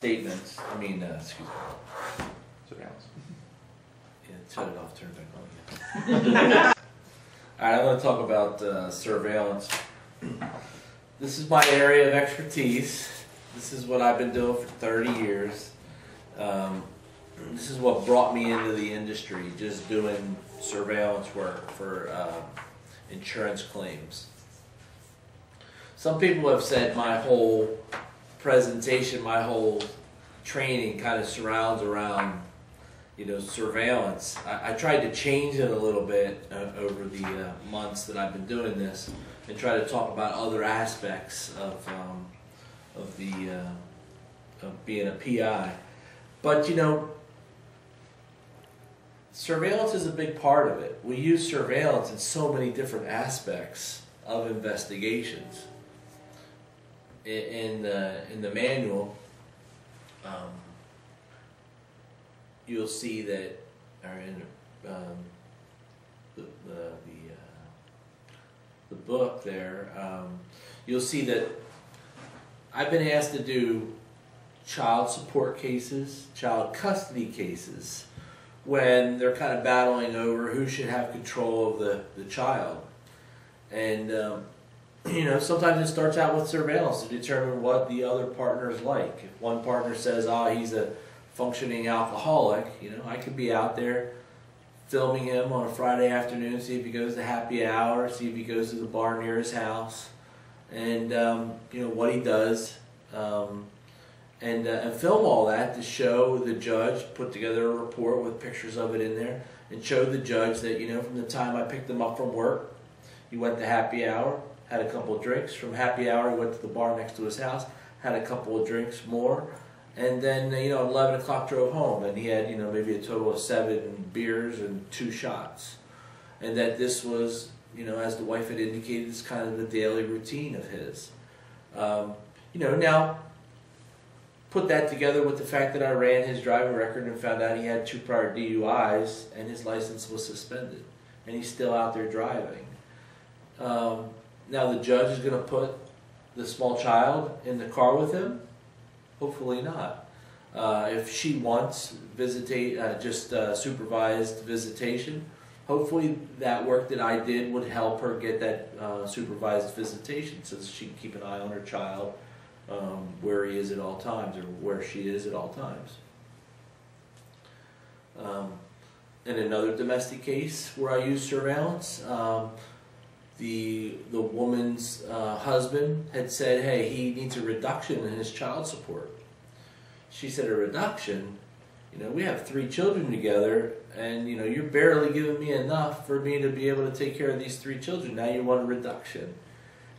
statements, I mean, uh, excuse me. Surveillance. Yeah, shut it off, turn it back on again. Alright, I'm gonna talk about uh, surveillance. This is my area of expertise. This is what I've been doing for 30 years. Um, this is what brought me into the industry, just doing surveillance work for uh, insurance claims. Some people have said my whole presentation, my whole training kind of surrounds around, you know, surveillance. I, I tried to change it a little bit uh, over the uh, months that I've been doing this, and try to talk about other aspects of um, of the uh, of being a PI. But you know, surveillance is a big part of it. We use surveillance in so many different aspects of investigations in the in the manual, um, you'll see that, or in um, the the the, uh, the book there, um, you'll see that I've been asked to do child support cases, child custody cases, when they're kind of battling over who should have control of the, the child. And um, you know, sometimes it starts out with surveillance to determine what the other partner is like. If one partner says, oh, he's a functioning alcoholic, you know, I could be out there filming him on a Friday afternoon, see if he goes to happy hour, see if he goes to the bar near his house, and, um, you know, what he does. Um, and, uh, and film all that to show the judge, put together a report with pictures of it in there, and show the judge that, you know, from the time I picked him up from work, he went to happy hour, had a couple drinks. From happy hour, went to the bar next to his house, had a couple of drinks more, and then you know, 11 o'clock drove home, and he had you know maybe a total of seven beers and two shots, and that this was you know, as the wife had indicated, it's kind of the daily routine of his. Um, you know, now put that together with the fact that I ran his driving record and found out he had two prior DUIs and his license was suspended, and he's still out there driving. Um, now the judge is going to put the small child in the car with him? Hopefully not. Uh, if she wants visitate, uh, just uh, supervised visitation, hopefully that work that I did would help her get that uh, supervised visitation so she can keep an eye on her child um, where he is at all times or where she is at all times. Um, in another domestic case where I used surveillance, um, the the woman's uh, husband had said, "Hey, he needs a reduction in his child support." She said, "A reduction? You know, we have three children together, and you know, you're barely giving me enough for me to be able to take care of these three children. Now you want a reduction?"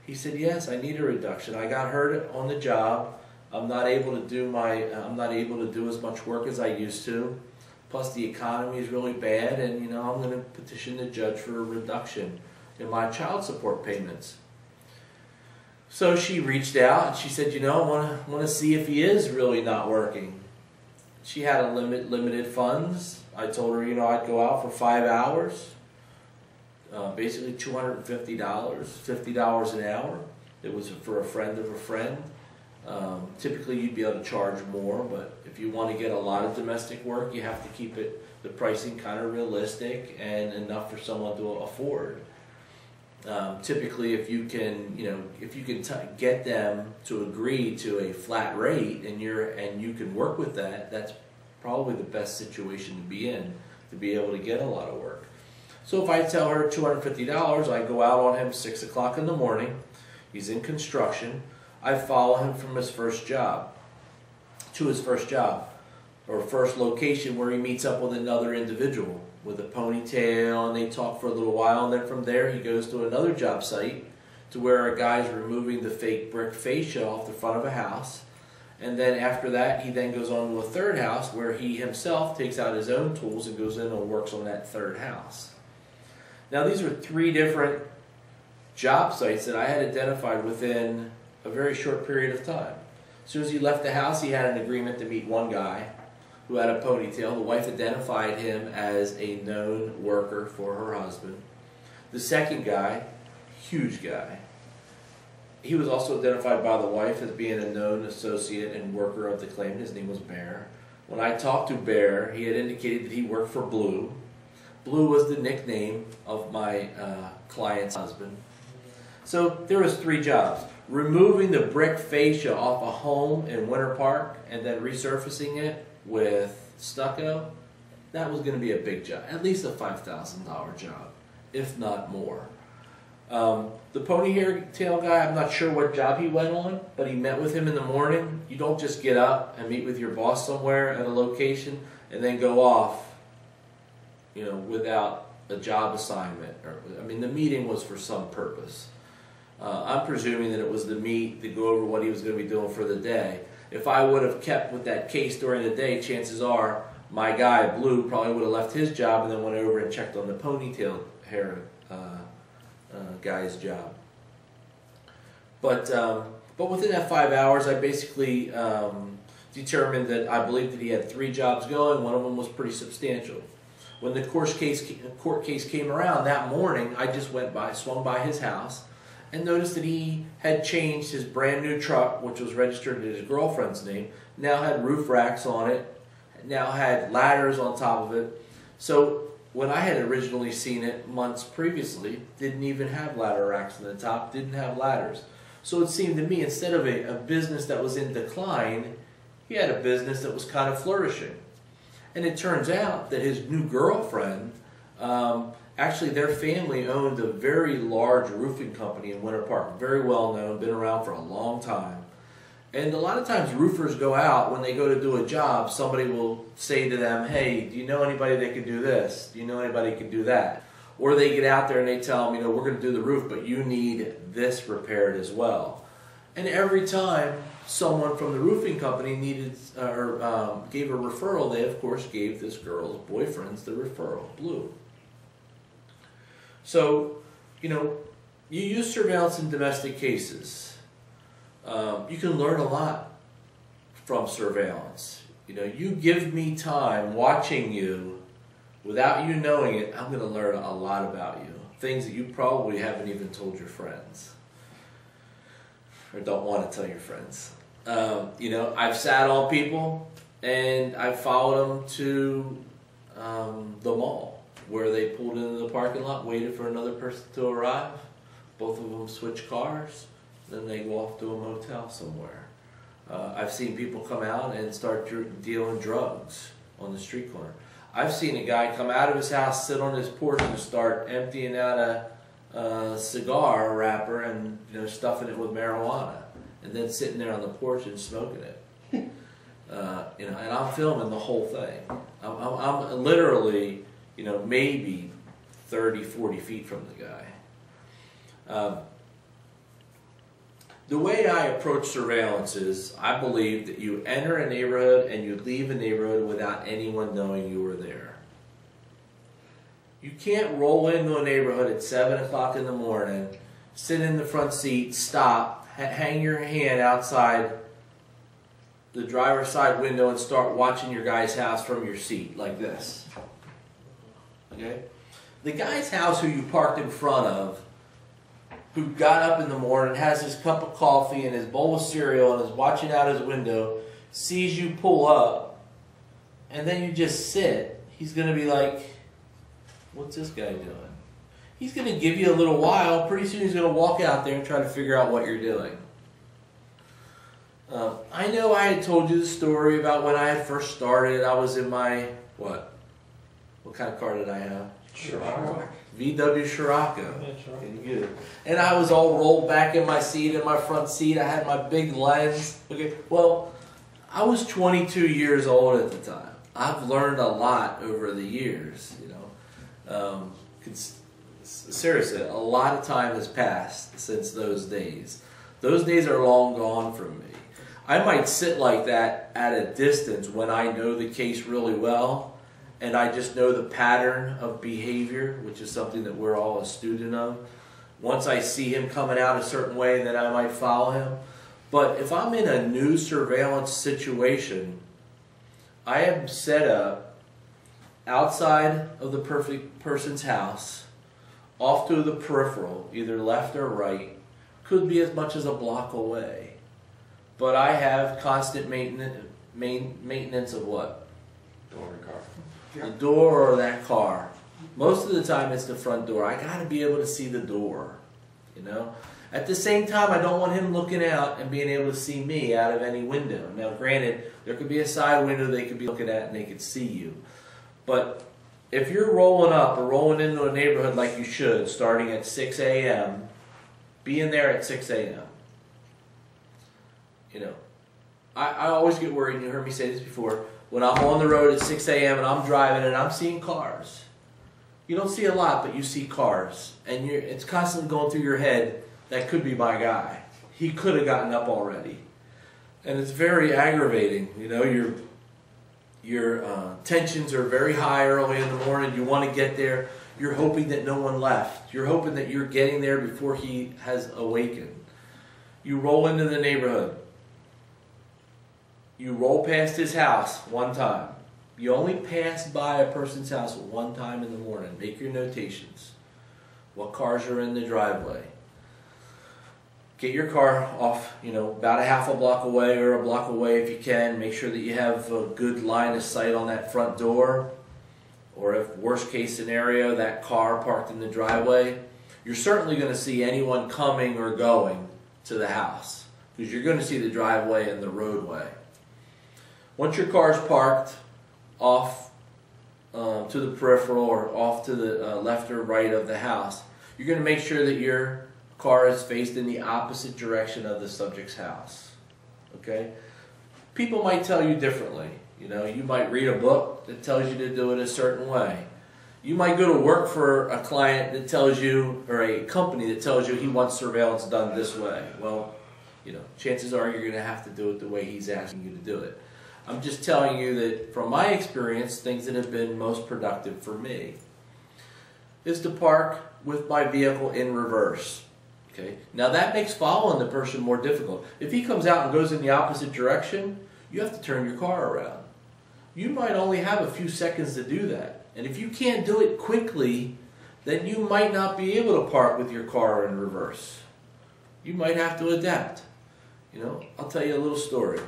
He said, "Yes, I need a reduction. I got hurt on the job. I'm not able to do my. I'm not able to do as much work as I used to." Plus, the economy is really bad, and you know I'm going to petition the judge for a reduction in my child support payments. So she reached out and she said, you know, I want to want to see if he is really not working. She had a limit limited funds. I told her, you know, I'd go out for five hours, uh, basically two hundred and fifty dollars, fifty dollars an hour. It was for a friend of a friend. Um, typically, you'd be able to charge more, but if you want to get a lot of domestic work, you have to keep it the pricing kind of realistic and enough for someone to afford. Um, typically, if you can, you know, if you can get them to agree to a flat rate, and you're and you can work with that, that's probably the best situation to be in to be able to get a lot of work. So if I tell her two hundred fifty dollars, I go out on him six o'clock in the morning. He's in construction. I follow him from his first job to his first job or first location where he meets up with another individual with a ponytail and they talk for a little while and then from there he goes to another job site to where a guy's removing the fake brick fascia off the front of a house and then after that he then goes on to a third house where he himself takes out his own tools and goes in and works on that third house. Now these are three different job sites that I had identified within a very short period of time. As soon as he left the house he had an agreement to meet one guy who had a ponytail. The wife identified him as a known worker for her husband. The second guy, huge guy, he was also identified by the wife as being a known associate and worker of the claim. His name was Bear. When I talked to Bear, he had indicated that he worked for Blue. Blue was the nickname of my uh, client's husband. So there was three jobs. Removing the brick fascia off a home in Winter Park and then resurfacing it with stucco, that was going to be a big job. At least a $5,000 job, if not more. Um, the pony hair tail guy, I'm not sure what job he went on, but he met with him in the morning. You don't just get up and meet with your boss somewhere at a location and then go off, you know, without a job assignment. Or, I mean, the meeting was for some purpose. Uh, I'm presuming that it was the meet to go over what he was going to be doing for the day. If I would have kept with that case during the day, chances are my guy, Blue, probably would have left his job and then went over and checked on the ponytail hair uh, uh, guy's job. But um, but within that five hours, I basically um, determined that I believed that he had three jobs going. One of them was pretty substantial. When the case court case came around that morning, I just went by, swung by his house, and noticed that he had changed his brand new truck, which was registered in his girlfriend's name, now had roof racks on it, now had ladders on top of it. So when I had originally seen it months previously, didn't even have ladder racks on the top, didn't have ladders. So it seemed to me, instead of a, a business that was in decline, he had a business that was kind of flourishing. And it turns out that his new girlfriend, um, actually their family owned a very large roofing company in Winter Park, very well known, been around for a long time. And a lot of times roofers go out when they go to do a job, somebody will say to them, hey, do you know anybody that can do this? Do you know anybody that can do that? Or they get out there and they tell them, you know, we're going to do the roof, but you need this repaired as well. And every time someone from the roofing company needed uh, or um, gave a referral, they of course gave this girl's boyfriends the referral, Blue. So, you know, you use surveillance in domestic cases um, you can learn a lot from surveillance. You know, you give me time watching you without you knowing it, I'm going to learn a lot about you. Things that you probably haven't even told your friends or don't want to tell your friends. Um, you know, I've sat on people and I've followed them to um, the mall where they pulled into the parking lot, waited for another person to arrive. Both of them switch cars then they go off to a motel somewhere. Uh, I've seen people come out and start dealing drugs on the street corner. I've seen a guy come out of his house, sit on his porch, and start emptying out a, a cigar wrapper and you know stuffing it with marijuana, and then sitting there on the porch and smoking it. Uh, you know, and I'm filming the whole thing. I'm, I'm, I'm, literally, you know, maybe 30, 40 feet from the guy. Um, the way I approach surveillance is I believe that you enter a neighborhood and you leave a neighborhood without anyone knowing you were there. You can't roll into a neighborhood at 7 o'clock in the morning, sit in the front seat, stop, hang your hand outside the driver's side window and start watching your guy's house from your seat like this. Okay? The guy's house who you parked in front of who got up in the morning, has his cup of coffee and his bowl of cereal and is watching out his window, sees you pull up, and then you just sit, he's going to be like, what's this guy doing? He's going to give you a little while. Pretty soon he's going to walk out there and try to figure out what you're doing. Um, I know I had told you the story about when I had first started. I was in my, what? What kind of car did I have? VW Scirocco. right. Good. And I was all rolled back in my seat, in my front seat. I had my big lens. Okay. Well, I was 22 years old at the time. I've learned a lot over the years. You know, um, seriously, a lot of time has passed since those days. Those days are long gone from me. I might sit like that at a distance when I know the case really well and I just know the pattern of behavior, which is something that we're all a student of. Once I see him coming out a certain way, then I might follow him. But if I'm in a new surveillance situation, I am set up outside of the perfect person's house, off to the peripheral, either left or right, could be as much as a block away. But I have constant maintenance, main, maintenance of what? Door and car. The door or that car. Most of the time it's the front door. I gotta be able to see the door, you know? At the same time, I don't want him looking out and being able to see me out of any window. Now, granted, there could be a side window they could be looking at and they could see you. But if you're rolling up or rolling into a neighborhood like you should, starting at 6 a.m., be in there at 6 a.m. You know, I, I always get worried, and you heard me say this before, when I'm on the road at 6 a.m. and I'm driving and I'm seeing cars. You don't see a lot, but you see cars. And it's constantly going through your head, that could be my guy. He could have gotten up already. And it's very aggravating. You know, your, your uh, tensions are very high early in the morning. You want to get there. You're hoping that no one left. You're hoping that you're getting there before he has awakened. You roll into the neighborhood. You roll past his house one time. You only pass by a person's house one time in the morning. Make your notations. What cars are in the driveway? Get your car off, you know, about a half a block away or a block away if you can. Make sure that you have a good line of sight on that front door. Or if worst case scenario, that car parked in the driveway, you're certainly going to see anyone coming or going to the house because you're going to see the driveway and the roadway. Once your car is parked off um, to the peripheral or off to the uh, left or right of the house, you're going to make sure that your car is faced in the opposite direction of the subject's house. Okay? People might tell you differently. You know, you might read a book that tells you to do it a certain way. You might go to work for a client that tells you, or a company that tells you he wants surveillance done this way. Well, you know, chances are you're going to have to do it the way he's asking you to do it. I'm just telling you that from my experience, things that have been most productive for me is to park with my vehicle in reverse. Okay. Now that makes following the person more difficult. If he comes out and goes in the opposite direction, you have to turn your car around. You might only have a few seconds to do that. And if you can't do it quickly, then you might not be able to park with your car in reverse. You might have to adapt. You know, I'll tell you a little story.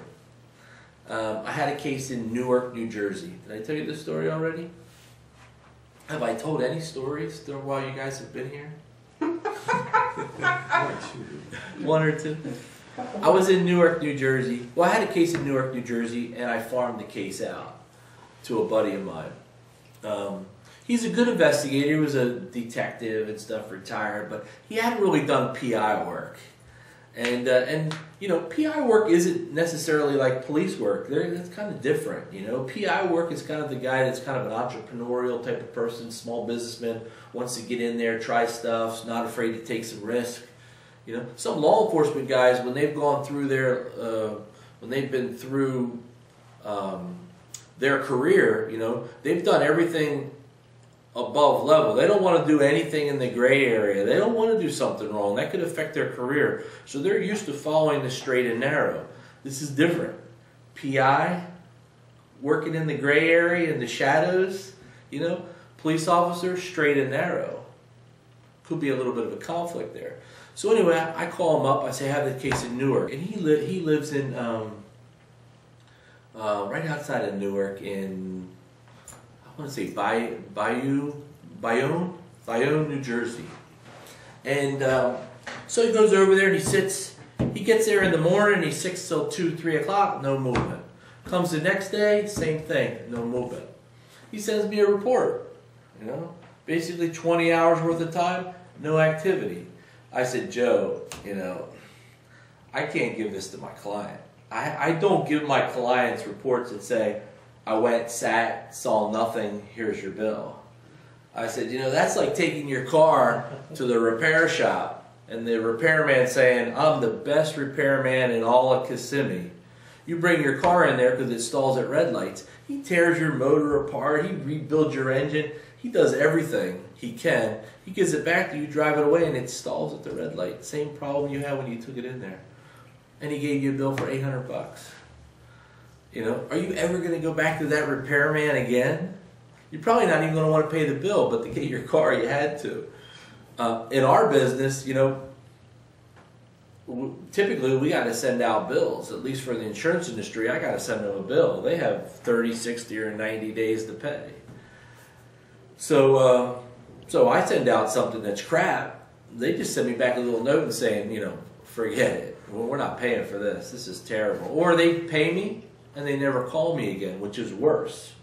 Um, I had a case in Newark, New Jersey. Did I tell you this story already? Have I told any stories while you guys have been here? One or two. I was in Newark, New Jersey. Well, I had a case in Newark, New Jersey, and I farmed the case out to a buddy of mine. Um, he's a good investigator. He was a detective and stuff, retired, but he hadn't really done PI work. And uh, and you know, PI work isn't necessarily like police work. They're, it's kind of different. You know, PI work is kind of the guy that's kind of an entrepreneurial type of person, small businessman, wants to get in there, try stuff, not afraid to take some risk. You know, some law enforcement guys when they've gone through their uh, when they've been through um, their career, you know, they've done everything above level. They don't want to do anything in the gray area. They don't want to do something wrong. That could affect their career. So they're used to following the straight and narrow. This is different. PI, working in the gray area, in the shadows, you know, police officer, straight and narrow. Could be a little bit of a conflict there. So anyway, I call him up. I say, I have the case in Newark. And he, li- he lives in, um, uh, right outside of Newark in I want to say Bay, Bayou, Bayonne, Bayonne, New Jersey. And um, so he goes over there and he sits. He gets there in the morning. He sits till two, three o'clock. No movement. Comes the next day, same thing. No movement. He sends me a report. You know, basically 20 hours worth of time, no activity. I said, Joe, you know, I can't give this to my client. I, I don't give my clients reports that say, I went, sat, saw nothing, here's your bill. I said, you know, that's like taking your car to the repair shop and the repairman saying, I'm the best repairman in all of Kissimmee. You bring your car in there because it stalls at red lights. He tears your motor apart, he rebuilds your engine, he does everything he can. He gives it back to you, drive it away, and it stalls at the red light. Same problem you had when you took it in there. And he gave you a bill for 800 bucks. You know, are you ever going to go back to that repairman again? You're probably not even going to want to pay the bill, but to get your car, you had to. Uh, in our business, you know, typically we got to send out bills. At least for the insurance industry, I got to send them a bill. They have 30, 60, or 90 days to pay. So, uh, so I send out something that's crap. They just send me back a little note and saying, you know, forget it. Well, we're not paying for this. This is terrible. Or they pay me and they never call me again, which is worse.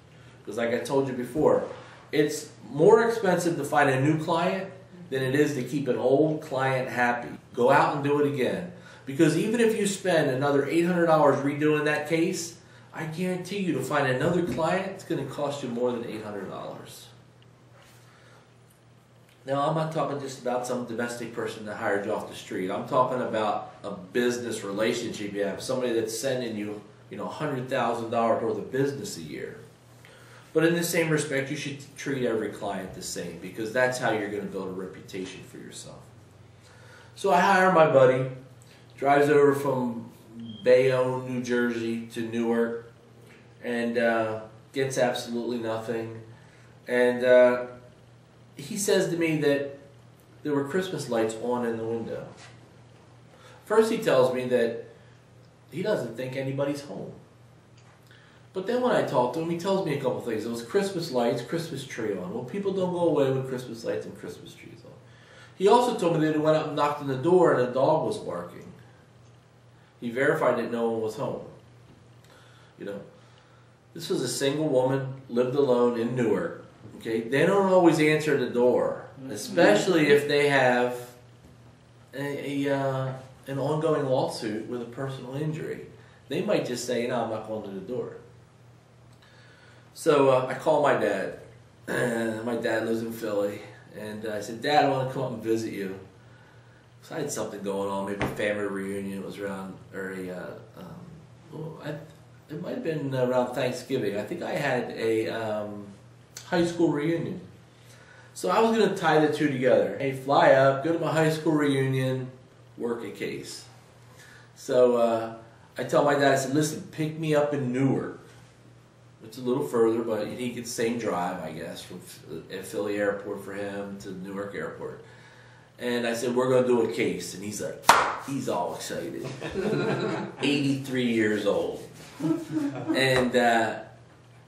Because, like I told you before, it's more expensive to find a new client than it is to keep an old client happy. Go out and do it again. Because even if you spend another $800 redoing that case, I guarantee you to find another client, it's going to cost you more than $800. Now, I'm not talking just about some domestic person that hired you off the street. I'm talking about a business relationship you have, somebody that's sending you, you know, $100,000 worth of business a year. But in the same respect, you should treat every client the same because that's how you're going to build a reputation for yourself. So I hire my buddy, drives over from Bayonne, New Jersey to Newark, and uh, gets absolutely nothing. And uh, he says to me that there were Christmas lights on in the window. First, he tells me that he doesn't think anybody's home. But then when I talk to him, he tells me a couple things. It was Christmas lights, Christmas tree on. Well, people don't go away with Christmas lights and Christmas trees on. He also told me that he went out and knocked on the door and a dog was barking. He verified that no one was home. You know, this was a single woman, lived alone in Newark. Okay, they don't always answer the door, especially if they have a, a uh, an ongoing lawsuit with a personal injury. They might just say, "No, I'm not going to the door." So uh, I call my dad. And my dad lives in Philly, and I said, "Dad, I want to come up and visit you." So I had something going on, maybe a family reunion. It was around, or a, uh, um, I, it might have been around Thanksgiving. I think I had a um, high school reunion. So I was going to tie the two together. Hey, fly up, go to my high school reunion, work a case. So uh, I tell my dad, I said, listen, pick me up in Newark. It's a little further, but he the same drive, I guess, from Philly Airport for him to Newark Airport. And I said, we're going to do a case. And he's like, he's all excited. 83 years old. And uh,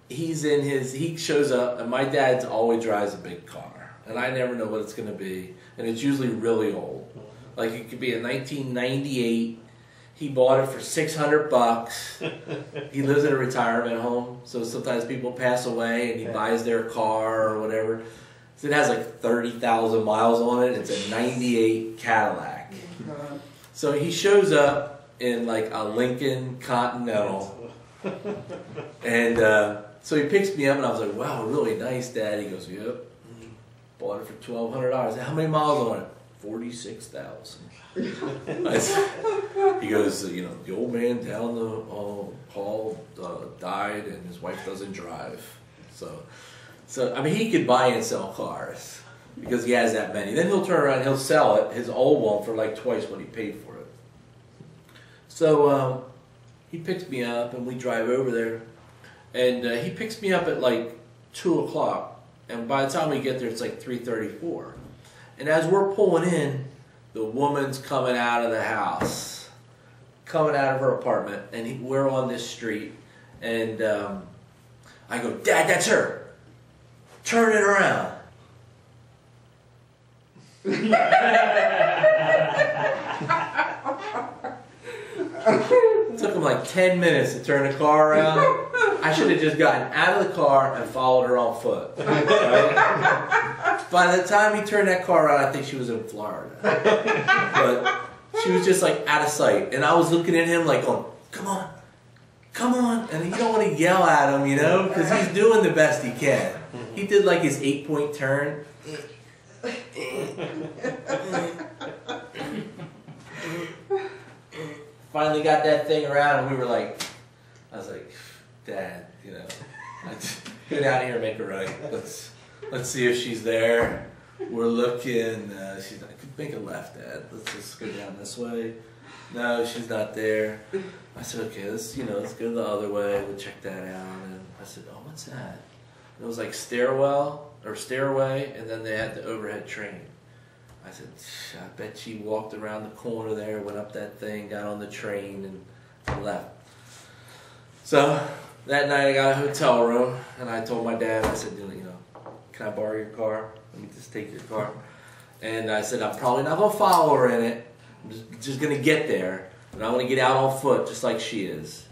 he's in his, he shows up, and my dad always drives a big car. And I never know what it's going to be. And it's usually really old. Like it could be a 1998. He bought it for 600 bucks. he lives in a retirement home. So sometimes people pass away and he buys their car or whatever. So it has like 30,000 miles on it. It's a 98 Cadillac. So he shows up in like a Lincoln Continental. And uh, so he picks me up and I was like, wow, really nice, Dad. He goes, yep. Bought it for $1,200. How many miles on it? 46,000. I he goes, you know, the old man down the uh, hall uh, died and his wife doesn't drive. So, so I mean, he could buy and sell cars because he has that many. Then he'll turn around, he'll sell it, his old one, for like twice what he paid for it. So um, he picks me up and we drive over there, and uh, he picks me up at like two o'clock, and by the time we get there, it's like three thirty-four. And as we're pulling in, the woman's coming out of the house, coming out of her apartment, and we're on this street, and um, I go, Dad, that's her. Turn it around. Took him like 10 minutes to turn the car around. I should have just gotten out of the car and followed her on foot. By the time he turned that car around, I think she was in Florida. But she was just like out of sight. And I was looking at him like, going, come on, come on. And you don't want to yell at him, you know, because he's doing the best he can. He did like his eight point turn. Finally got that thing around, and we were like, I was like, Dad, you know, let's go down here and make a right. Let's let's see if she's there. We're looking. Uh, she's not. Make a left, Dad. Let's just go down this way. No, she's not there. I said, okay, let's you know, let's go the other way. We'll check that out. And I said, oh, what's that? And it was like stairwell or stairway, and then they had the overhead train. I said, I bet she walked around the corner there, went up that thing, got on the train, and left. So that night I got a hotel room, and I told my dad, I said, you know, can I borrow your car? Let me just take your car. And I said, I'm probably not gonna follow her in it. I'm just, just gonna get there, and I'm gonna get out on foot just like she is.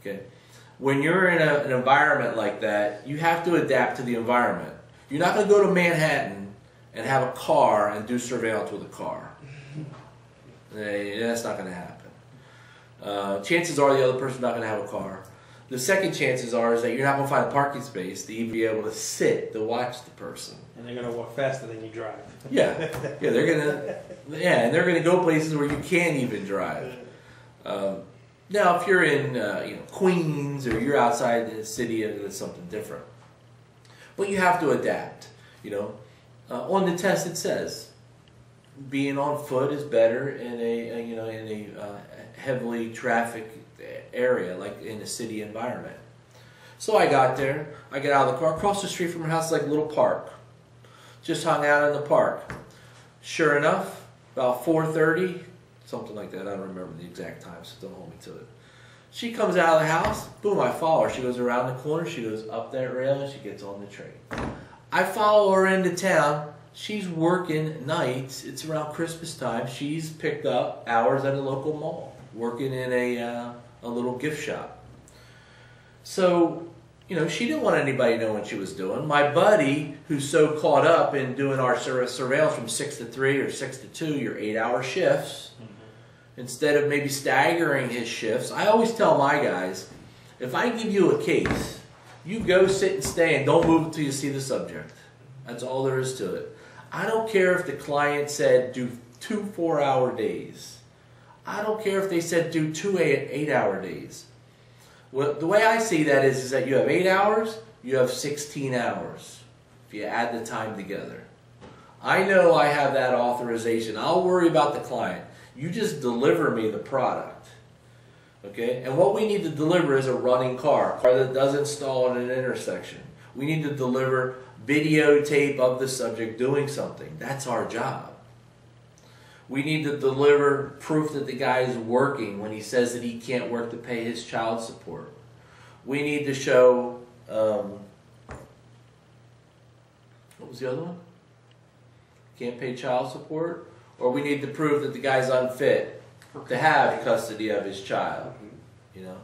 Okay. When you're in a, an environment like that, you have to adapt to the environment. You're not gonna go to Manhattan and have a car and do surveillance with a car. That's not gonna happen. Uh, chances are the other person's not gonna have a car. The second chances are is that you're not gonna find a parking space to even be able to sit to watch the person. And they're gonna walk faster than you drive. Yeah, yeah, they're gonna, yeah, and they're gonna go places where you can't even drive. Um, now, if you're in, uh, you know, Queens or you're outside the city, it's something different. But you have to adapt. You know, uh, on the test it says being on foot is better in a, a you know in a uh, heavily trafficked area like in a city environment. So I got there. I get out of the car. Across the street from her house, like a little park. Just hung out in the park. Sure enough, about 4:30, something like that. I don't remember the exact time, so don't hold me to it. She comes out of the house. Boom! I follow her. She goes around the corner. She goes up that rail, and she gets on the train. I follow her into town. She's working nights. It's around Christmas time. She's picked up hours at a local mall, working in a uh, a little gift shop. So, you know, she didn't want anybody to know what she was doing. My buddy, who's so caught up in doing our sur- surveillance from six to three or six to two, your eight-hour shifts, instead of maybe staggering his shifts, I always tell my guys, if I give you a case, you go sit and stay and don't move until you see the subject. That's all there is to it. I don't care if the client said do two four hour days. I don't care if they said do two eight, eight hour days. Well, the way I see that is, is that you have eight hours, you have 16 hours if you add the time together. I know I have that authorization. I'll worry about the client. You just deliver me the product. Okay? And what we need to deliver is a running car, a car that doesn't stall at an intersection. We need to deliver videotape of the subject doing something. That's our job. We need to deliver proof that the guy is working when he says that he can't work to pay his child support. We need to show, um, what was the other one? Can't pay child support? Or we need to prove that the guy's unfit to have custody of his child. You know,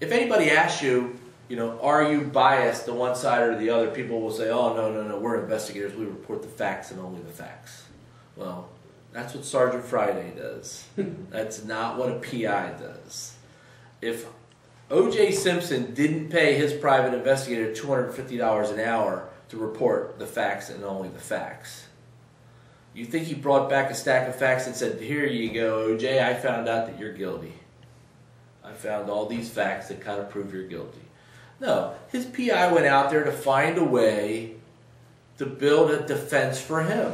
if anybody asks you, you know, are you biased to one side or the other? People will say, "Oh no, no, no, we're investigators. We report the facts and only the facts." Well, that's what Sergeant Friday does. that's not what a PI does. If O.J. Simpson didn't pay his private investigator two hundred fifty dollars an hour to report the facts and only the facts, you think he brought back a stack of facts and said, Here you go, OJ, I found out that you're guilty. I found all these facts that kind of prove you're guilty. No, his PI went out there to find a way to build a defense for him.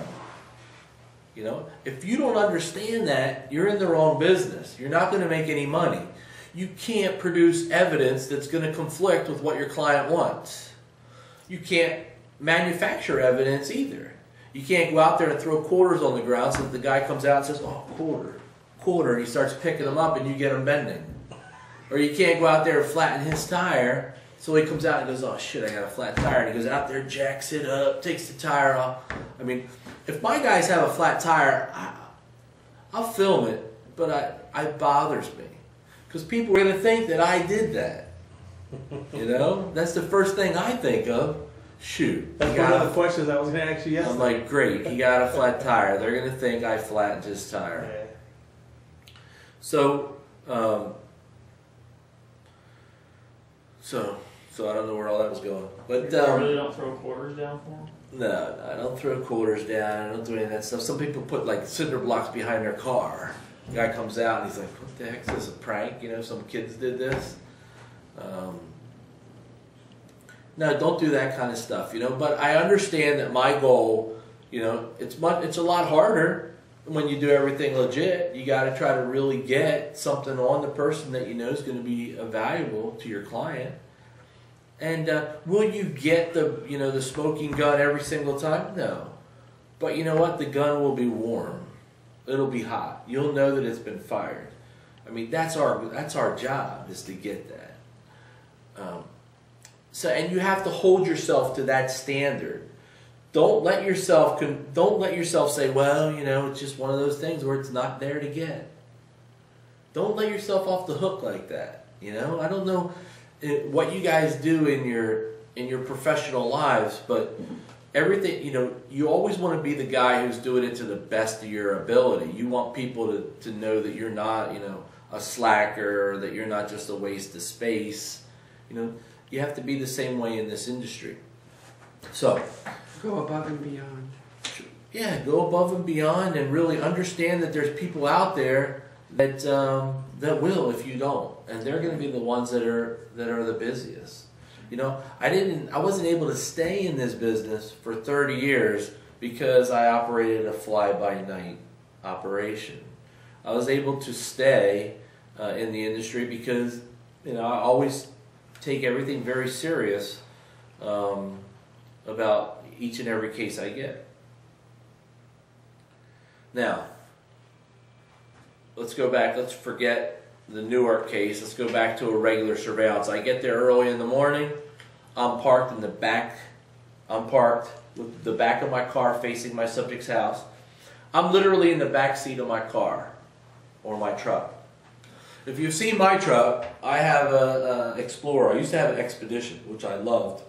You know, if you don't understand that, you're in the wrong business. You're not going to make any money. You can't produce evidence that's going to conflict with what your client wants. You can't manufacture evidence either. You can't go out there and throw quarters on the ground so that the guy comes out and says, oh, quarter, quarter, and he starts picking them up and you get him bending. Or you can't go out there and flatten his tire so he comes out and goes, oh shit, I got a flat tire. And he goes out there, jacks it up, takes the tire off. I mean, if my guys have a flat tire, I, I'll film it, but I, it bothers me. Because people are going to think that I did that. You know? That's the first thing I think of. Shoot. That's one got of the questions I was going to ask you yesterday. I'm like, great, he got a flat tire. They're gonna think I flattened his tire. Yeah. So, um, so, so I don't know where all that was going, but You um, really don't throw quarters down for no, no, I don't throw quarters down. I don't do any of that stuff. Some people put like cinder blocks behind their car. The guy comes out and he's like, "What the heck is this? A prank? You know, some kids did this." Um, no, don't do that kind of stuff. You know, but I understand that my goal, you know, it's much, it's a lot harder when you do everything legit. You got to try to really get something on the person that you know is going to be valuable to your client. And uh, will you get the you know the smoking gun every single time? No, But you know what? The gun will be warm. It'll be hot. You'll know that it's been fired. I mean, that's our that's our job is to get that. Um, so, and you have to hold yourself to that standard. Don't let yourself don't let yourself say, well, you know, it's just one of those things where it's not there to get. Don't let yourself off the hook like that. You know, I don't know eh, what you guys do in your in your professional lives, but everything you know you always want to be the guy who's doing it to the best of your ability you want people to, to know that you're not you know a slacker or that you're not just a waste of space you know you have to be the same way in this industry so Go above and beyond. yeah go above and beyond and really understand that there's people out there that um, that will if you don't and they're going to be the ones that are that are the busiest you know, I didn't, I wasn't able to stay in this business for 30 years because I operated a fly-by-night operation. I was able to stay uh, in the industry because, you know, I always take everything very serious um, about each and every case I get. Now, let's go back. Let's forget the Newark case. Let's go back to a regular surveillance. I get there early in the morning. I'm parked in the back. I'm parked with the back of my car facing my subject's house. I'm literally in the back seat of my car or my truck. If you've seen my truck, I have a, a Explorer. I used to have an Expedition, which I loved,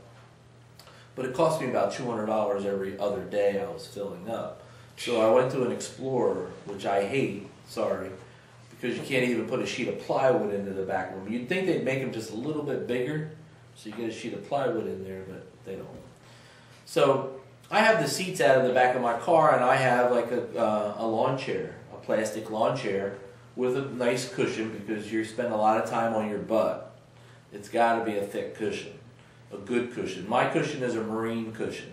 but it cost me about two hundred dollars every other day I was filling up. So I went to an Explorer, which I hate. Sorry because you can't even put a sheet of plywood into the back room. You'd think they'd make them just a little bit bigger, so you get a sheet of plywood in there, but they don't. So I have the seats out of the back of my car, and I have like a, uh, a lawn chair, a plastic lawn chair with a nice cushion because you spend a lot of time on your butt. It's got to be a thick cushion, a good cushion. My cushion is a marine cushion.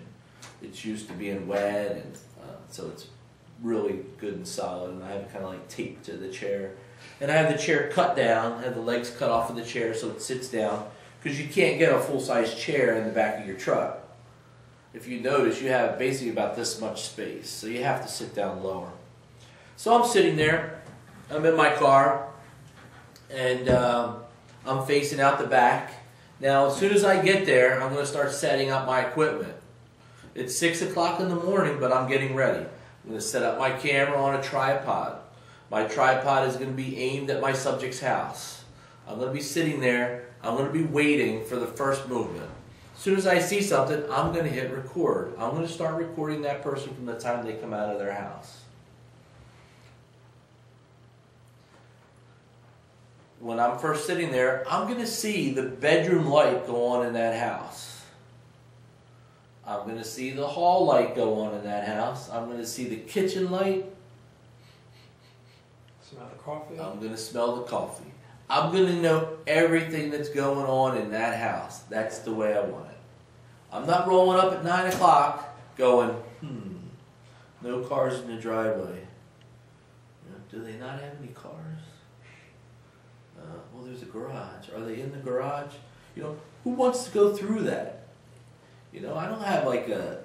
It's used to being wet, and uh, so it's really good and solid. And I have it kind of like taped to the chair. And I have the chair cut down, I have the legs cut off of the chair so it sits down because you can't get a full size chair in the back of your truck. If you notice, you have basically about this much space, so you have to sit down lower. So I'm sitting there, I'm in my car, and um, I'm facing out the back. Now, as soon as I get there, I'm going to start setting up my equipment. It's 6 o'clock in the morning, but I'm getting ready. I'm going to set up my camera on a tripod. My tripod is going to be aimed at my subject's house. I'm going to be sitting there. I'm going to be waiting for the first movement. As soon as I see something, I'm going to hit record. I'm going to start recording that person from the time they come out of their house. When I'm first sitting there, I'm going to see the bedroom light go on in that house. I'm going to see the hall light go on in that house. I'm going to see the kitchen light. Smell the coffee. I'm going to smell the coffee. I'm going to know everything that's going on in that house. That's the way I want it. I'm not rolling up at 9 o'clock going, hmm, no cars in the driveway. You know, do they not have any cars? Uh, well, there's a garage. Are they in the garage? You know, who wants to go through that? You know, I don't have like a,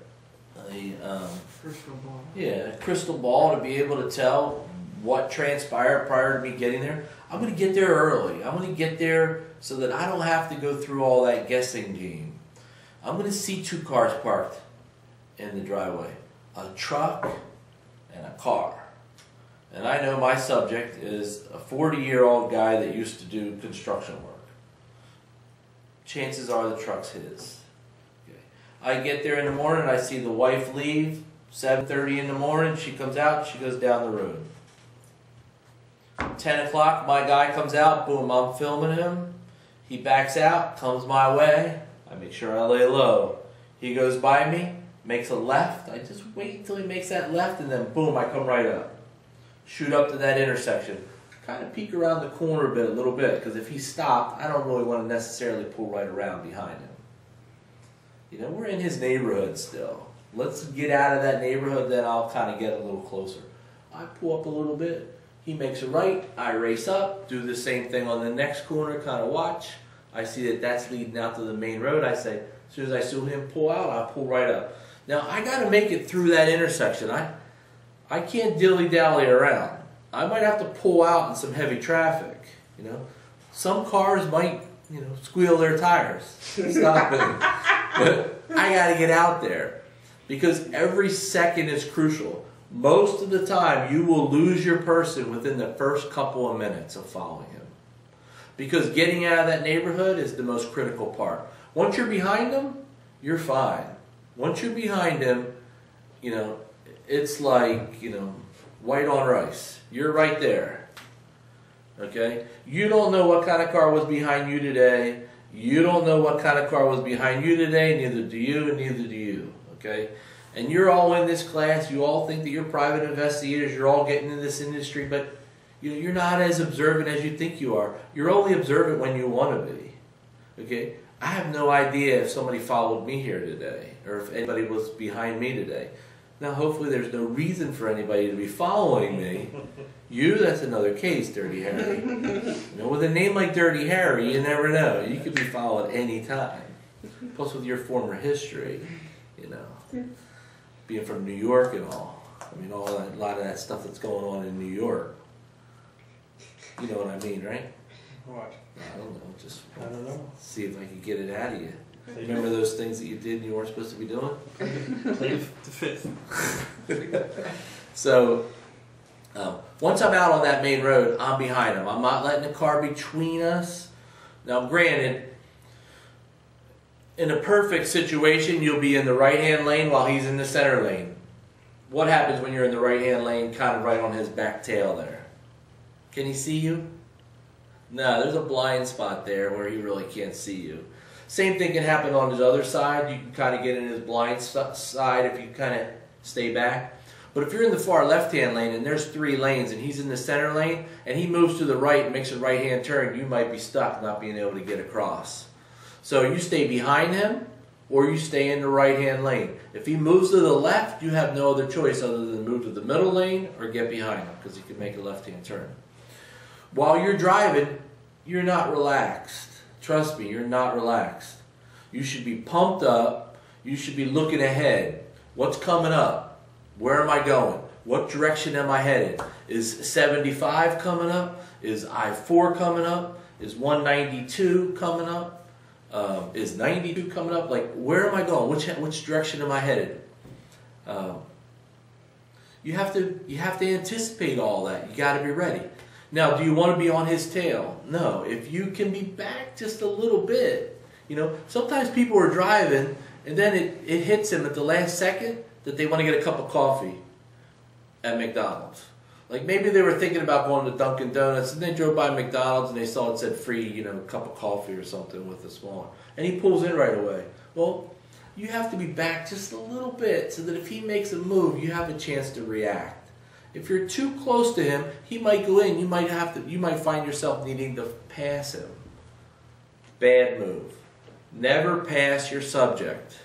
a um, Crystal ball. yeah, a crystal ball to be able to tell what transpired prior to me getting there. I'm going to get there early. I'm going to get there so that I don't have to go through all that guessing game. I'm going to see two cars parked in the driveway a truck and a car. And I know my subject is a 40 year old guy that used to do construction work. Chances are the truck's his. Okay. I get there in the morning, I see the wife leave, 7.30 in the morning, she comes out, she goes down the road. 10 o'clock, my guy comes out, boom, I'm filming him. He backs out, comes my way. I make sure I lay low. He goes by me, makes a left. I just wait until he makes that left, and then boom, I come right up. Shoot up to that intersection. Kind of peek around the corner a bit, a little bit, because if he stopped, I don't really want to necessarily pull right around behind him. You know, we're in his neighborhood still. Let's get out of that neighborhood, then I'll kind of get a little closer. I pull up a little bit. He makes a right. I race up. Do the same thing on the next corner. Kind of watch. I see that that's leading out to the main road. I say, as soon as I see him pull out, I pull right up. Now I got to make it through that intersection. I I can't dilly dally around. I might have to pull out in some heavy traffic. You know, some cars might you know squeal their tires. Stop it. But I got to get out there because every second is crucial. Most of the time, you will lose your person within the first couple of minutes of following him. Because getting out of that neighborhood is the most critical part. Once you're behind them, you're fine. Once you're behind him, you know, it's like, you know, white on rice. You're right there. Okay? You don't know what kind of car was behind you today. You don't know what kind of car was behind you today, neither do you, and neither do you. Okay? And you're all in this class, you all think that you're private investigators, you're all getting in this industry, but you know, you're not as observant as you think you are. You're only observant when you want to be. Okay? I have no idea if somebody followed me here today or if anybody was behind me today. Now, hopefully, there's no reason for anybody to be following me. You, that's another case, Dirty Harry. You know, with a name like Dirty Harry, you never know. You could be followed any time. Plus, with your former history, you know, being from New York and all. I mean, all that, a lot of that stuff that's going on in New York. You know what I mean, right? What? I don't know. Just I don't know. see if I can get it out of you. Remember those things that you did and you weren't supposed to be doing? The fifth. So, um, once I'm out on that main road, I'm behind him. I'm not letting the car between us. Now, granted, in a perfect situation, you'll be in the right hand lane while he's in the center lane. What happens when you're in the right hand lane, kind of right on his back tail there? Can he see you? No, there's a blind spot there where he really can't see you. Same thing can happen on his other side. You can kind of get in his blind side if you kind of stay back. But if you're in the far left hand lane and there's three lanes and he's in the center lane and he moves to the right and makes a right hand turn, you might be stuck not being able to get across. So you stay behind him or you stay in the right hand lane. If he moves to the left, you have no other choice other than move to the middle lane or get behind him because he can make a left hand turn. While you're driving, you're not relaxed. Trust me, you're not relaxed. You should be pumped up. You should be looking ahead. What's coming up? Where am I going? What direction am I headed? Is 75 coming up? Is I 4 coming up? Is 192 coming up? Um, is 92 coming up? Like, where am I going? Which, which direction am I headed? Um, you have to you have to anticipate all that. You got to be ready. Now, do you want to be on his tail? No. If you can be back just a little bit, you know, sometimes people are driving and then it, it hits them at the last second that they want to get a cup of coffee at McDonald's. Like maybe they were thinking about going to Dunkin' Donuts and they drove by McDonald's and they saw it said free, you know, cup of coffee or something with a small. And he pulls in right away. Well, you have to be back just a little bit so that if he makes a move, you have a chance to react. If you're too close to him, he might go in. You might have to. You might find yourself needing to pass him. Bad move. Never pass your subject.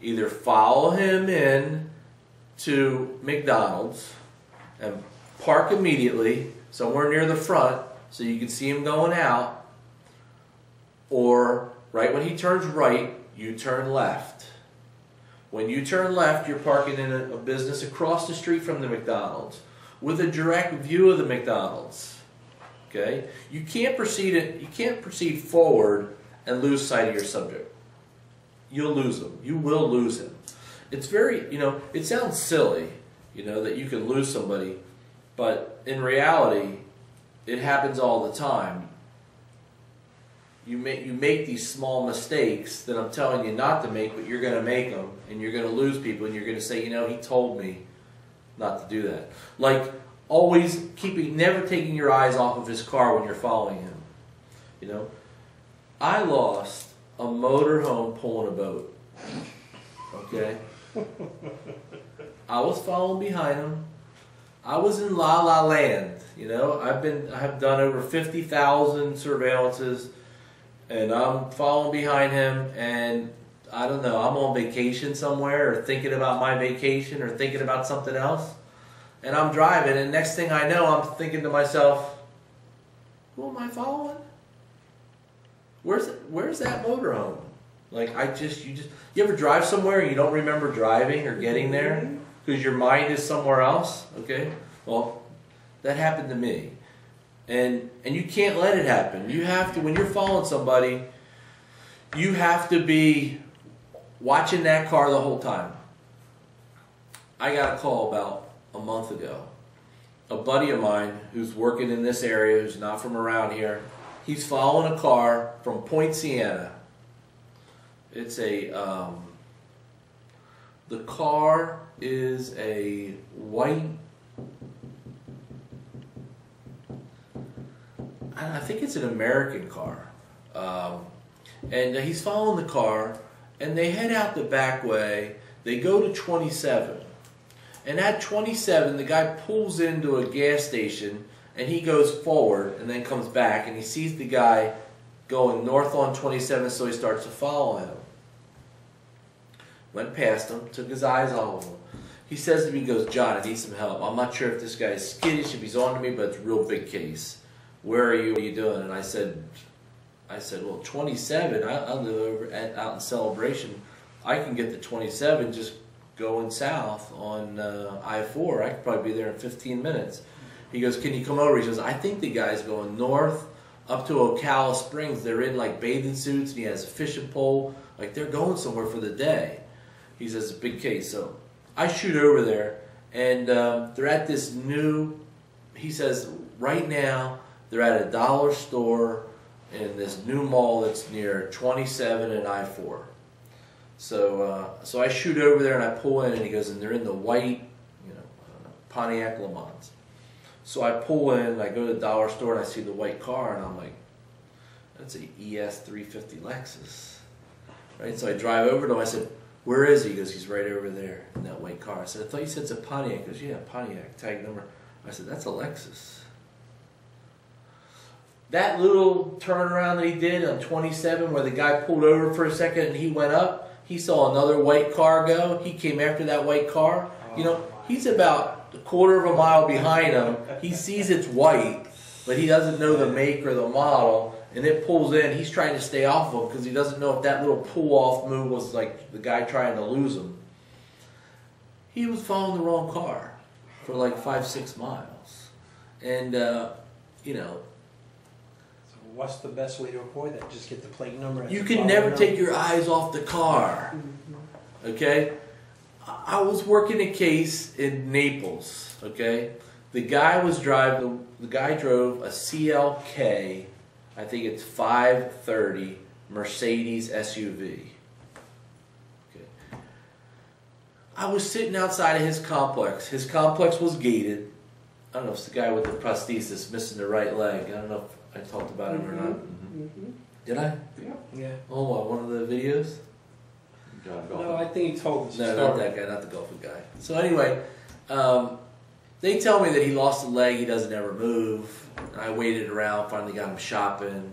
Either follow him in to McDonald's and park immediately somewhere near the front so you can see him going out, or right when he turns right, you turn left. When you turn left, you're parking in a, a business across the street from the McDonald's with a direct view of the McDonald's. Okay? You can't proceed it, you can't proceed forward and lose sight of your subject. You'll lose him. You will lose him. It's very, you know, it sounds silly, you know, that you can lose somebody, but in reality, it happens all the time. You make you make these small mistakes that I'm telling you not to make, but you're going to make them, and you're going to lose people, and you're going to say, you know, he told me not to do that. Like always keeping, never taking your eyes off of his car when you're following him. You know, I lost a motorhome pulling a boat. Okay, I was following behind him. I was in La La Land. You know, I've been, I have done over fifty thousand surveillances and I'm following behind him and I don't know, I'm on vacation somewhere or thinking about my vacation or thinking about something else. And I'm driving and next thing I know I'm thinking to myself, who am I following? Where's where's that motorhome? Like I just, you just, you ever drive somewhere and you don't remember driving or getting there mm-hmm. because your mind is somewhere else? Okay, well, that happened to me, and and you can't let it happen. You have to when you're following somebody, you have to be watching that car the whole time. I got a call about a month ago. A buddy of mine who's working in this area, who's not from around here, he's following a car from Poinciana. It's a, um, the car is a white, I think it's an American car. Um, and he's following the car, and they head out the back way. They go to 27. And at 27, the guy pulls into a gas station and he goes forward and then comes back and he sees the guy going north on 27, so he starts to follow him. Went past him, took his eyes off of him. He says to me, he goes, John, I need some help. I'm not sure if this guy is skittish, if he's on to me, but it's a real big case. Where are you? What are you doing? And I said, I said, well, 27, I, I live over at, out in Celebration. I can get to 27 just going south on uh, I-4. I could probably be there in 15 minutes. He goes, can you come over? He says, I think the guy's going north up to Ocala Springs. They're in like bathing suits and he has a fishing pole. Like they're going somewhere for the day. He says, big case. So I shoot over there and um, they're at this new, he says, right now they're at a dollar store in this new mall that's near 27 and I-4. So, uh, so I shoot over there and I pull in, and he goes, and they're in the white, you know, Pontiac Le Mans. So I pull in, and I go to the dollar store, and I see the white car, and I'm like, that's a ES 350 Lexus, right? So I drive over to him. I said, where is he? He goes, he's right over there in that white car. I said, I thought you said it's a Pontiac. He goes, yeah, Pontiac tag number. I said, that's a Lexus. That little turnaround that he did on 27, where the guy pulled over for a second and he went up, he saw another white car go. He came after that white car. You know, he's about a quarter of a mile behind him. He sees it's white, but he doesn't know the make or the model. And it pulls in. He's trying to stay off of him because he doesn't know if that little pull off move was like the guy trying to lose him. He was following the wrong car for like five, six miles. And, uh, you know, what's the best way to avoid that? Just get the plate number. and You can never it take your eyes off the car. Mm-hmm. Okay? I I was working a case in Naples. Okay? The guy was driving, the guy drove a CLK, I think it's 530 Mercedes SUV. Okay. I was sitting outside of his complex. His complex was gated. I don't know if it's the guy with the prosthesis missing the right leg. I don't know if I talked about him or not. Mhm. Did I? Yeah. Oh, what, one of the videos? No, I think he told us. No, not that guy, not the golfing guy. So anyway, um, they tell me that he lost a leg, he doesn't ever move. And I waited around, finally got him shopping,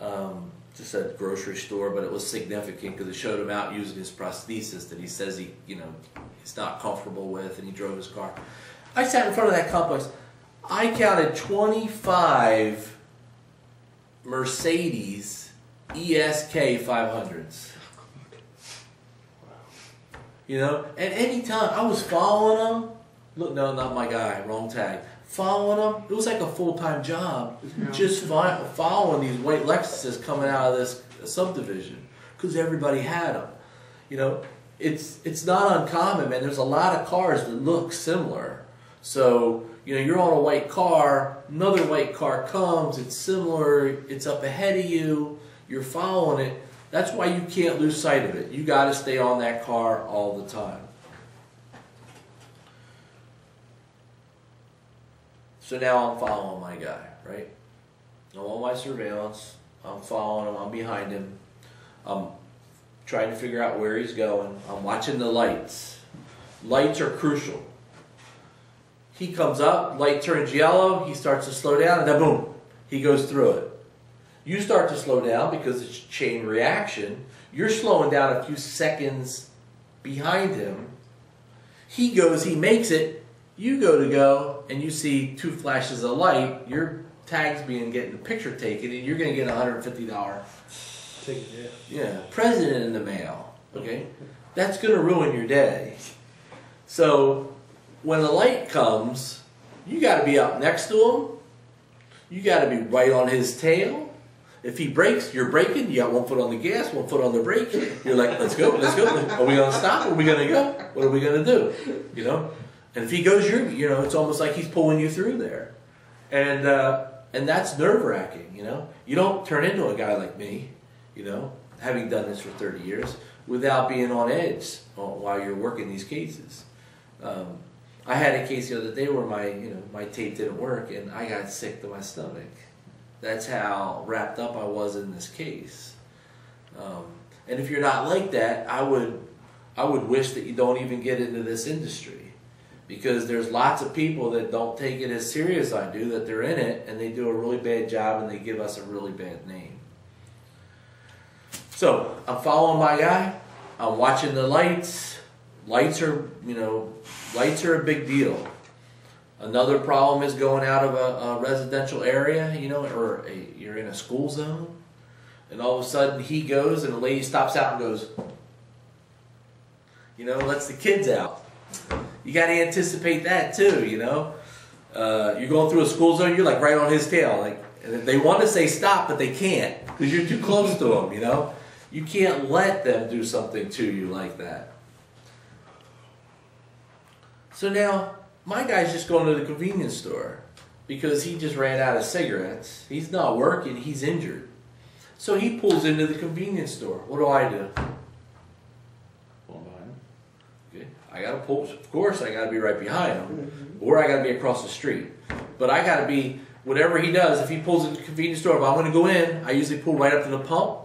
um, just at a grocery store, but it was significant because it showed him out using his prosthesis that he says he, you know, he's not comfortable with, and he drove his car. I sat in front of that complex. I counted 25 Mercedes ESK 500s. You know, at any time I was following them, Look, no, not my guy. Wrong tag. Following them, It was like a full time job. Yeah. Just following these white Lexuses coming out of this subdivision because everybody had them. You know, it's it's not uncommon, man. There's a lot of cars that look similar. So you know, you're on a white car. Another white car comes. It's similar. It's up ahead of you. You're following it. That's why you can't lose sight of it. You got to stay on that car all the time. So now I'm following my guy, right? I'm on my surveillance. I'm following him. I'm behind him. I'm trying to figure out where he's going. I'm watching the lights. Lights are crucial. He comes up, light turns yellow, he starts to slow down, and then boom, he goes through it. You start to slow down because it's chain reaction. You're slowing down a few seconds behind him. He goes, he makes it. You go to go, and you see two flashes of light. Your tag's being getting a picture taken, and you're going to get a $150 Ticket, yeah. Yeah, president in the mail. Okay, that's gonna ruin your day. So when the light comes, you got to be up next to him. You got to be right on his tail. If he breaks, you're braking. You got one foot on the gas, one foot on the brake. You're like, let's go, let's go. Are we gonna stop? Are we gonna go? What are we gonna do? You know. And if he goes, you're, you know, it's almost like he's pulling you through there, and uh, and that's nerve wracking. You know, you don't turn into a guy like me. You know, having done this for 30 years, without being on edge while you're working these cases. Um, I had a case the other day where my, you know, my tape didn't work and I got sick to my stomach. That's how wrapped up I was in this case. Um, and if you're not like that, I would, I would wish that you don't even get into this industry, because there's lots of people that don't take it as serious as I do. That they're in it and they do a really bad job and they give us a really bad name. So I'm following my guy. I'm watching the lights. Lights are, you know, lights are a big deal. Another problem is going out of a, a residential area, you know, or a, you're in a school zone, and all of a sudden he goes and the lady stops out and goes, you know, lets the kids out. You got to anticipate that too, you know. Uh, you're going through a school zone, you're like right on his tail, like and they want to say stop, but they can't because you're too close to them, you know. You can't let them do something to you like that. So now, my guy's just going to the convenience store because he just ran out of cigarettes. He's not working, he's injured. So he pulls into the convenience store. What do I do? Pull behind him. Okay. I gotta pull, of course, I gotta be right behind him, mm-hmm. or I gotta be across the street. But I gotta be, whatever he does, if he pulls into the convenience store, if I'm gonna go in, I usually pull right up to the pump.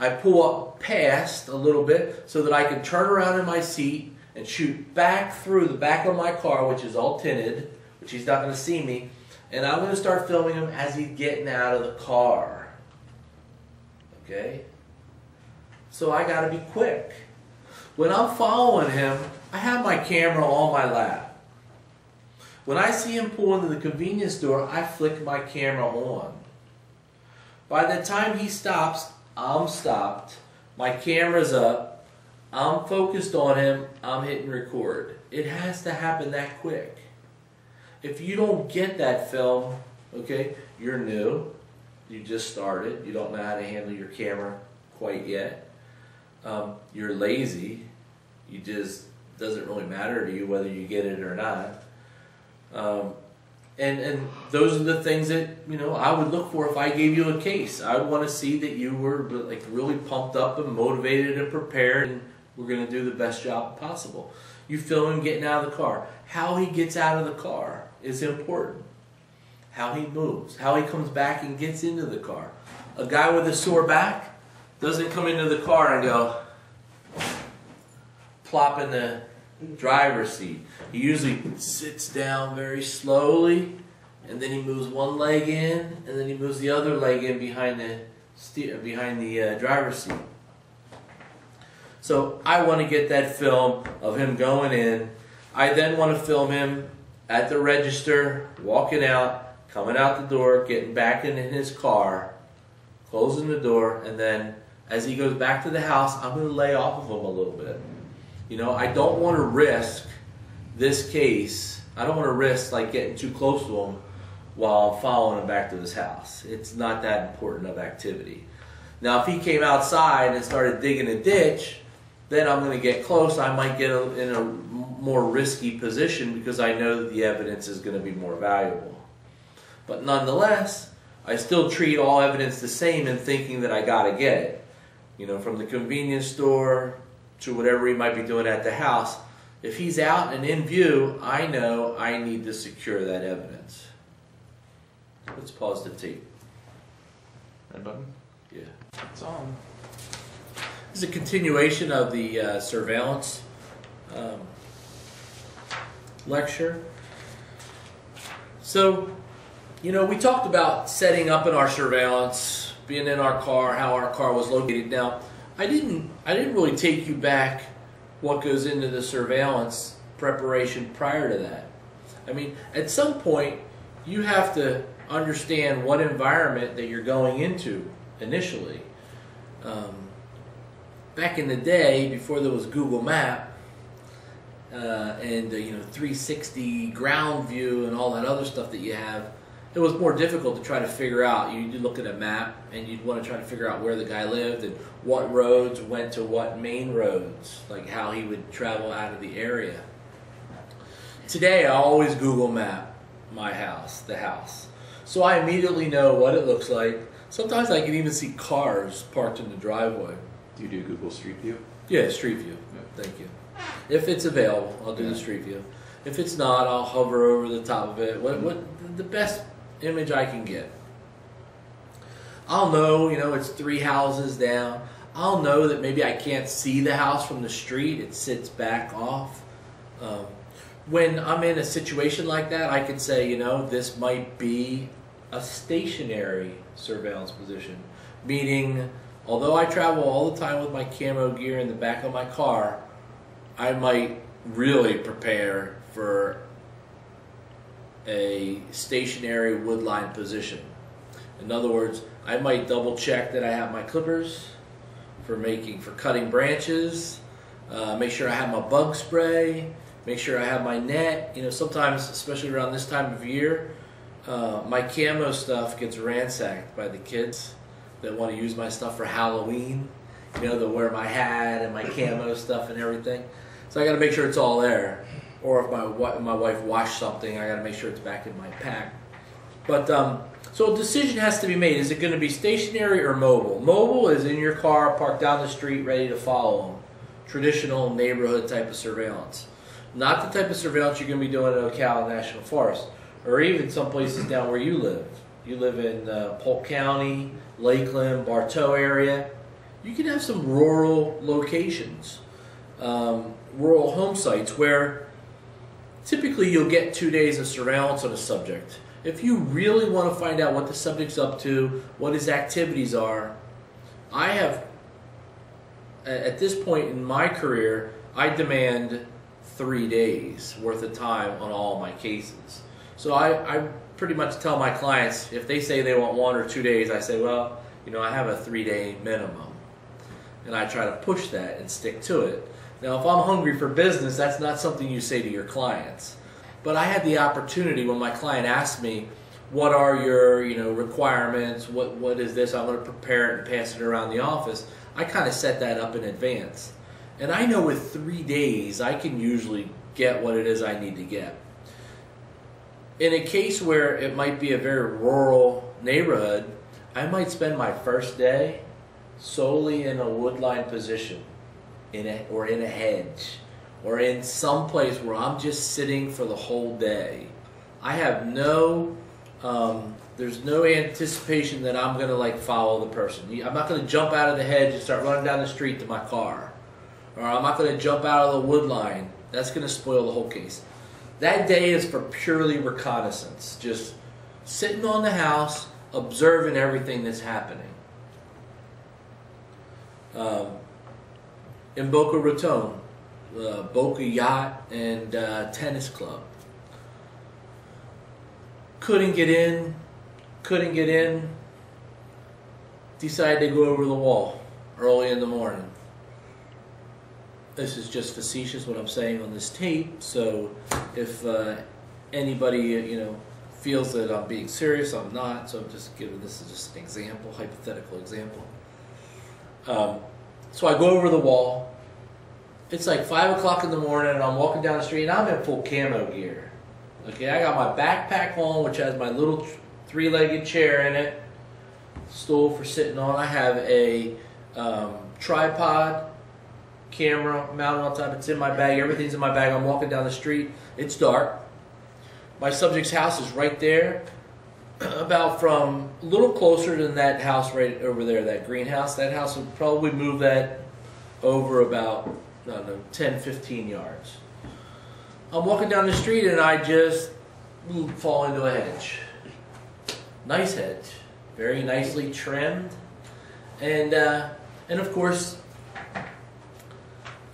I pull up past a little bit so that I can turn around in my seat and shoot back through the back of my car, which is all tinted, which he's not going to see me. And I'm going to start filming him as he's getting out of the car. Okay? So I got to be quick. When I'm following him, I have my camera on my lap. When I see him pull into the convenience store, I flick my camera on. By the time he stops, I'm stopped. My camera's up. I'm focused on him. I'm hitting record. It has to happen that quick. If you don't get that film, okay, you're new. You just started. You don't know how to handle your camera quite yet. Um, you're lazy. You just doesn't really matter to you whether you get it or not. Um, and and those are the things that you know I would look for if I gave you a case. I would want to see that you were like really pumped up and motivated and prepared, and we're going to do the best job possible. You film him getting out of the car. How he gets out of the car is important. How he moves, how he comes back and gets into the car. A guy with a sore back doesn't come into the car and go plop in the driver's seat. He usually sits down very slowly, and then he moves one leg in, and then he moves the other leg in behind the behind the uh, driver's seat. So I want to get that film of him going in. I then want to film him at the register, walking out, coming out the door, getting back in his car, closing the door, and then as he goes back to the house, I'm going to lay off of him a little bit. You know, I don't want to risk this case. I don't want to risk like getting too close to him while I'm following him back to his house. It's not that important of activity. Now, if he came outside and started digging a ditch, then I'm going to get close. I might get a, in a more risky position because I know that the evidence is going to be more valuable. But nonetheless, I still treat all evidence the same in thinking that I got to get it. You know, from the convenience store to whatever he might be doing at the house. If he's out and in view, I know I need to secure that evidence. Let's pause the tape. Red button. Yeah. It's on. This is a continuation of the uh, surveillance um, lecture. So, you know, we talked about setting up in our surveillance, being in our car, how our car was located. Now, I didn't, I didn't really take you back what goes into the surveillance preparation prior to that. I mean, at some point, you have to understand what environment that you're going into initially. Um, back in the day, before there was Google Map uh, and uh, you know 360 ground view and all that other stuff that you have, it was more difficult to try to figure out. You would look at a map and you'd want to try to figure out where the guy lived and what roads went to what main roads, like how he would travel out of the area. Today, I always Google Map my house, the house. So I immediately know what it looks like. Sometimes I can even see cars parked in the driveway. Do you do Google Street View? Yeah, Street View. Thank you. If it's available, I'll do the Street View. If it's not, I'll hover over the top of it. What, what the best image I can get. I'll know, you know, it's three houses down. I'll know that maybe I can't see the house from the street. It sits back off. Um, when I'm in a situation like that, I can say, you know, this might be a stationary surveillance position, meaning although I travel all the time with my camo gear in the back of my car, I might really prepare for a stationary woodline position. In other words, I might double check that I have my clippers for making for cutting branches. Uh, make sure I have my bug spray. Make sure I have my net. You know, sometimes, especially around this time of year, uh, my camo stuff gets ransacked by the kids that want to use my stuff for Halloween. You know, they'll wear my hat and my camo stuff and everything. So I got to make sure it's all there. Or if my my wife washed something, I got to make sure it's back in my pack. But um, so a decision has to be made. Is it going to be stationary or mobile? Mobile is in your car, parked down the street, ready to follow them. Traditional neighborhood type of surveillance. Not the type of surveillance you're going to be doing at Ocala National Forest, or even some places down where you live. You live in uh, Polk County, Lakeland, Bartow area. You can have some rural locations, um, rural home sites where typically you'll get two days of surveillance on a subject. If you really want to find out what the subject's up to, what his activities are, I have, at this point in my career, I demand three days worth of time on all my cases. So I, I pretty much tell my clients if they say they want one or two days, I say, well, you know, I have a three day minimum. And I try to push that and stick to it. Now, if I'm hungry for business, that's not something you say to your clients. But I had the opportunity when my client asked me, "What are your, you know, requirements? What what is this? I'm going to prepare it and pass it around the office." I kind of set that up in advance, and I know with three days I can usually get what it is I need to get. In a case where it might be a very rural neighborhood, I might spend my first day solely in a woodline position in a, or in a hedge or in some place where I'm just sitting for the whole day. I have no, um, there's no anticipation that I'm gonna like follow the person. I'm not gonna jump out of the hedge and start running down the street to my car, or I'm not gonna jump out of the woodline. That's gonna spoil the whole case. That day is for purely reconnaissance, just sitting on the house, observing everything that's happening. Um, in Boca Raton, uh, Boca Yacht and uh, Tennis Club. Couldn't get in, couldn't get in. Decided to go over the wall early in the morning. This is just facetious what I'm saying on this tape, so if uh, anybody you know feels that I'm being serious, I'm not. So I'm just giving this is just an example, hypothetical example. Um, so I go over the wall. It's like five o'clock in the morning, and I'm walking down the street, and I'm in full camo gear. Okay, I got my backpack on, which has my little three-legged chair in it, stool for sitting on. I have a um, tripod, camera mounted on top. It's in my bag. Everything's in my bag. I'm walking down the street. It's dark. My subject's house is right there, about from a little closer than that house right over there, that greenhouse. That house would probably move that over about, I don't know, 10, 15 yards. I'm walking down the street and I just fall into a hedge. Nice hedge, very nicely trimmed, and uh, and of course,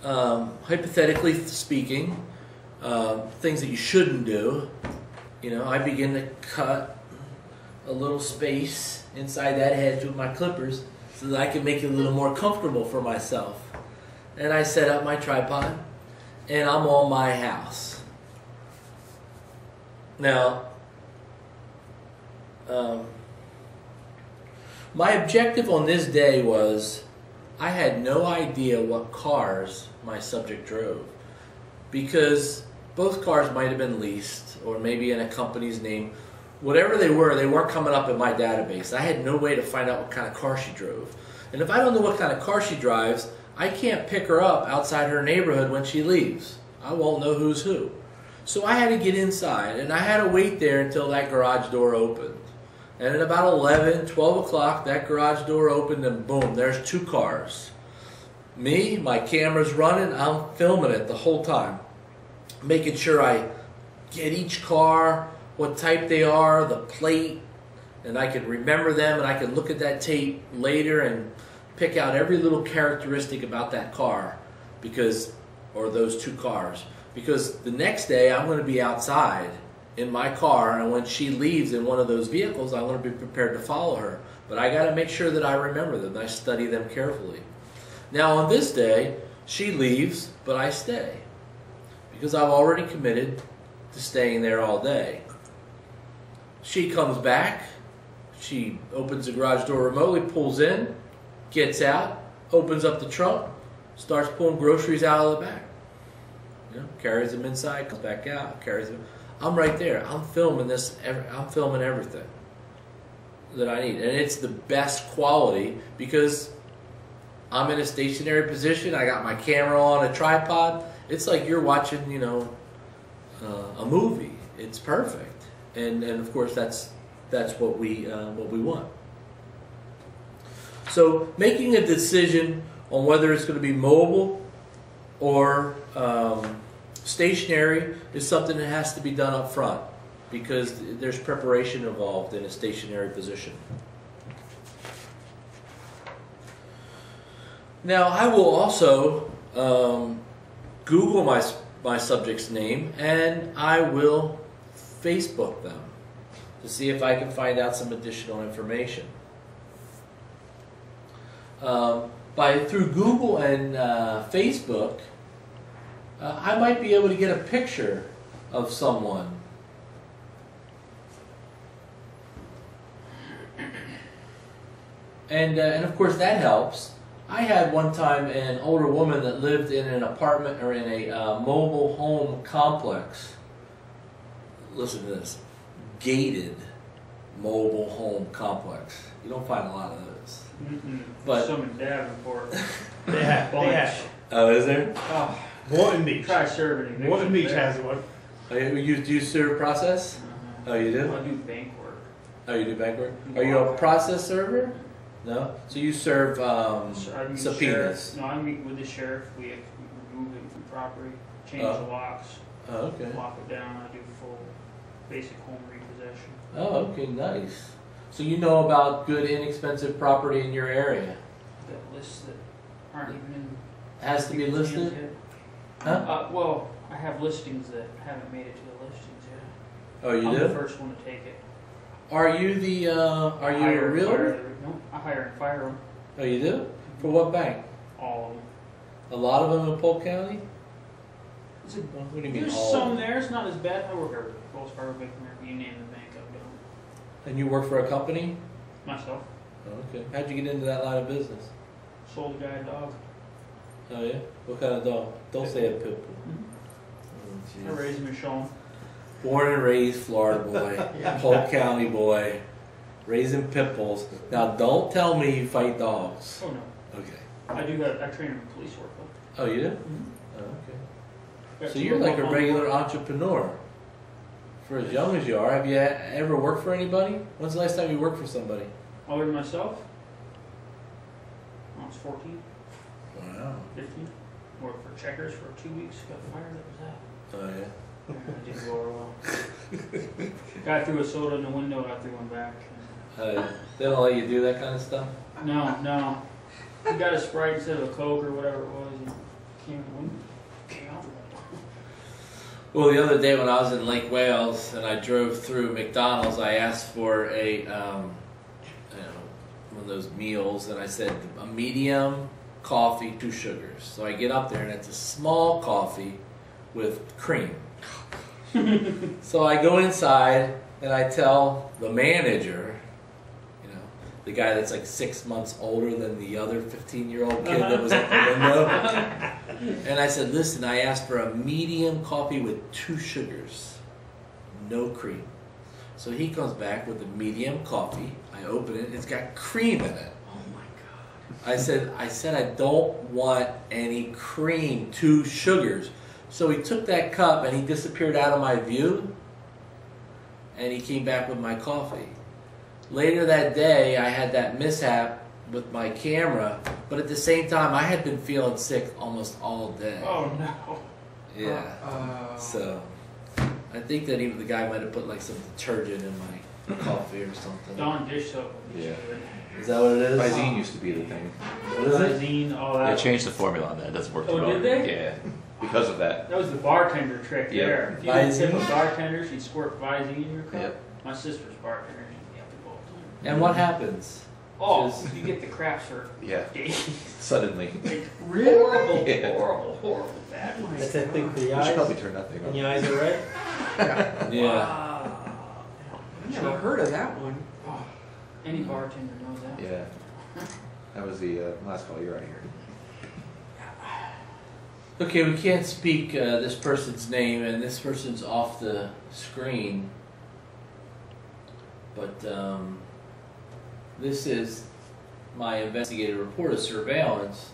um, hypothetically speaking, um, things that you shouldn't do. You know, I begin to cut a little space inside that hedge with my clippers, so that I can make it a little more comfortable for myself. And I set up my tripod, and I'm on my house. Now, um, my objective on this day was I had no idea what cars my subject drove because both cars might have been leased or maybe in a company's name. Whatever they were, they weren't coming up in my database. I had no way to find out what kind of car she drove. And if I don't know what kind of car she drives, I can't pick her up outside her neighborhood when she leaves. I won't know who's who. So I had to get inside and I had to wait there until that garage door opened. And at about 11, 12 o'clock, that garage door opened and boom, there's two cars. Me, my camera's running, I'm filming it the whole time. Making sure I get each car, what type they are, the plate, and I can remember them and I can look at that tape later and pick out every little characteristic about that car because or those two cars. Because the next day I'm going to be outside in my car and when she leaves in one of those vehicles I'm going to be prepared to follow her. But I got to make sure that I remember them I study them carefully now on this day she leaves but I stay because I've already committed to staying there all day she comes back she opens the garage door remotely, pulls in, gets out, opens up the trunk, starts pulling groceries out of the back. You know, carries them inside, comes back out, carries them. I'm right there. I'm filming this. I'm filming everything that I need, and it's the best quality because I'm in a stationary position. I got my camera on a tripod. It's like you're watching, you know, uh, a movie. It's perfect, and and of course that's that's what we uh, what we want. So making a decision on whether it's going to be mobile or um, stationary is something that has to be done up front because there's preparation involved in a stationary position. Now I will also um, Google my my subject's name and I will Facebook them to see if I can find out some additional information. Um, by through Google and uh, Facebook, uh, I might be able to get a picture of someone. And, uh, and of course that helps. I had one time an older woman that lived in an apartment or in a uh, mobile home complex. Listen to this gated mobile home complex. You don't find a lot of those. Mm-mm. But- some in Davenport. They have. They have. Oh, is there? Oh, Morton Beach. try serving eviction Morton Beach there. has one. Oh, you, you do serve process? Uh-huh. Oh, you do? I do bank work. Oh, you do bank work? Are you a process server? No. So you serve um, I meet subpoenas. sheriff- No, I meet with the sheriff. We, remove it from property, change Oh. the locks, Oh, okay. lock it down. I do full basic home repossession. Oh, okay, nice. So you know about good, inexpensive property in your area? That lists that aren't even in. Has to be people's listed? yet. Huh? Uh, well, I have listings that haven't made it to the listings yet. Oh, you I'm the do? first one to take it. Are you the? Uh, are you a realtor? No, I hire and fire them, Oh, you do? For what bank? all of them. A lot of them in Polk County? It's a What do you mean There's all? some there. It's not as bad. I work at Wells Fargo Bank of America. You name the bank, I've done And you work for a company? myself. Oh, okay. How'd you get into that line of business? Sold a guy a dog. Oh yeah. What kind of dog? Don't say a pit bull. Mm-hmm. Oh, I raised him and show him. Born and raised Florida boy, Polk County boy, raising pit bulls. Now don't tell me you fight dogs. Oh no, Okay. I do have. I train in police work. Though. Oh, you do? Mhm. Oh, okay. Got So you're like a regular entrepreneur. For as young as you are, have you ever worked for anybody? When's the last time you worked for somebody? Other than myself, when I was 14, Wow. 15. Worked for Checkers for two weeks. Got fired. That was that. Oh yeah. that. Yeah, it didn't go over well. Guy threw a soda in the window. I threw one back. Uh, they don't let you do that kind of stuff. No, no. He got a Sprite instead of a Coke or whatever it was. And came, came out. Well, the other day when I was in Lake Wales and I drove through McDonald's, I asked for a um, you know, one of those meals, and I said a medium coffee, two sugars. So I get up there, and it's a small coffee with cream. so I go inside, and I tell the manager, you the guy that's like six months older than the other 15 year old kid that was at the window. And I said, listen, I asked for a medium coffee with two sugars, no cream. So he comes back with a medium coffee. I open it, it's got cream in it. Oh my god. I said, I said I don't want any cream, two sugars. So he took that cup and he disappeared out of my view. And he came back with my coffee. Later that day, I had that mishap with my camera, but at the same time, I had been feeling sick almost all day. Oh no. Yeah. Uh, So I think that even the guy might have put like some detergent in my coffee or something. Dawn dish soap. Yeah. Is that what it is? Visine used to be the thing. What is it? Visine, all They that. changed the formula on that. It doesn't work Oh, too well. did they? Yeah. Because of that. That was the bartender trick Yep. there. If you didn't tip a bartender, she'd squirt Visine in your cup. Yep. My sister's bartender. She'd have to go all the time. And what happens? Oh, Just- you get the crap for Yeah. days. Suddenly. Like, Really? Horrible, Yeah. horrible, horrible bad. Oh my That's that thing for the You should eyes. probably turn that thing When on. the eyes are red. Yeah. Wow. I never heard of that one. Oh, any bartender knows that. Yeah. That was the uh, last call. You're out of here. Okay, we can't speak uh, this person's name, and this person's off the screen. But um, this is my investigative report of surveillance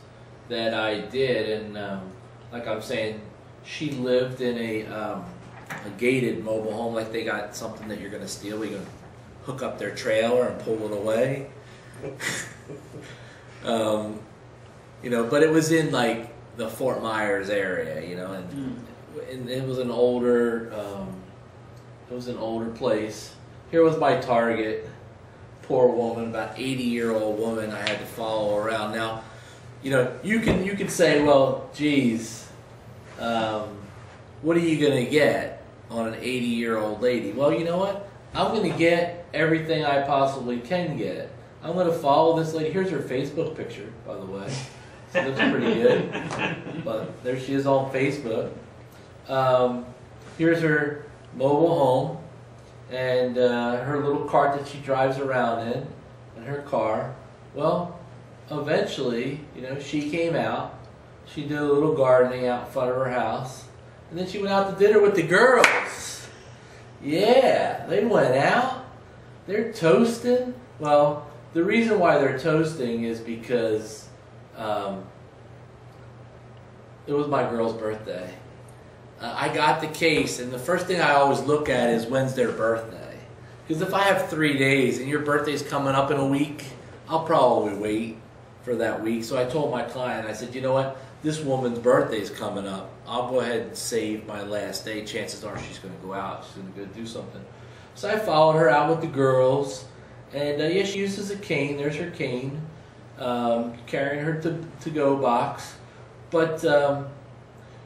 that I did, and um, like I'm saying, she lived in a um, a gated mobile home, like they got something that you're going to steal. You're going to hook up their trailer and pull it away. um, you know, but it was in like the Fort Myers area, you know, and, Mm. and it was an older, um, it was an older place. Here was my target, poor woman, about eighty year old woman. I had to follow around. Now, you know, you can you can say, well, geez, um, what are you gonna get on an eighty year old lady? Well, you know what? I'm gonna get everything I possibly can get. I'm gonna follow this lady. Here's her Facebook picture, by the way. She looks pretty good. But there she is on Facebook. Um, here's her mobile home and uh, her little cart that she drives around in, and her car. Well, eventually, you know, she came out. She did a little gardening out in front of her house, and then she went out to dinner with the girls. Yeah, they went out. They're toasting. Well, the reason why they're toasting is because um, it was my girl's birthday. Uh, I got the case, and the first thing I always look at is when's their birthday. Because if I have three days and your birthday's coming up in a week, I'll probably wait for that week. So I told my client, I said, you know what? This woman's birthday's coming up. I'll go ahead and save my last day. Chances are she's going to go out. She's going to go do something. So I followed her out with the girls, and uh, yeah, she uses a cane. There's her cane, um, carrying her to to go box. But um,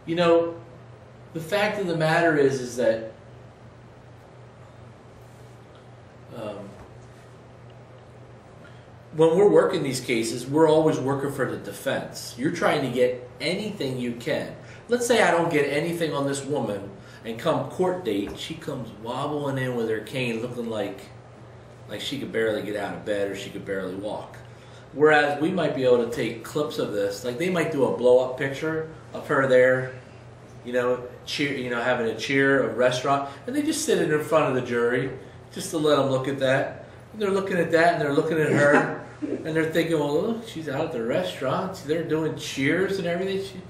you know, the fact of the matter is, is that um, when we're working these cases, we're always working for the defense. You're trying to get anything you can. Let's say I don't get anything on this woman, and come court date, she comes wobbling in with her cane, looking like like she could barely get out of bed or she could barely walk. Whereas we might be able to take clips of this, like they might do a blow up picture of her there, you know, cheer, you know, having a cheer, a restaurant, and they just sit it in front of the jury just to let them look at that. And they're looking at that and they're looking at her and they're thinking, well, look, she's out at the restaurant. They're doing cheers and everything. She,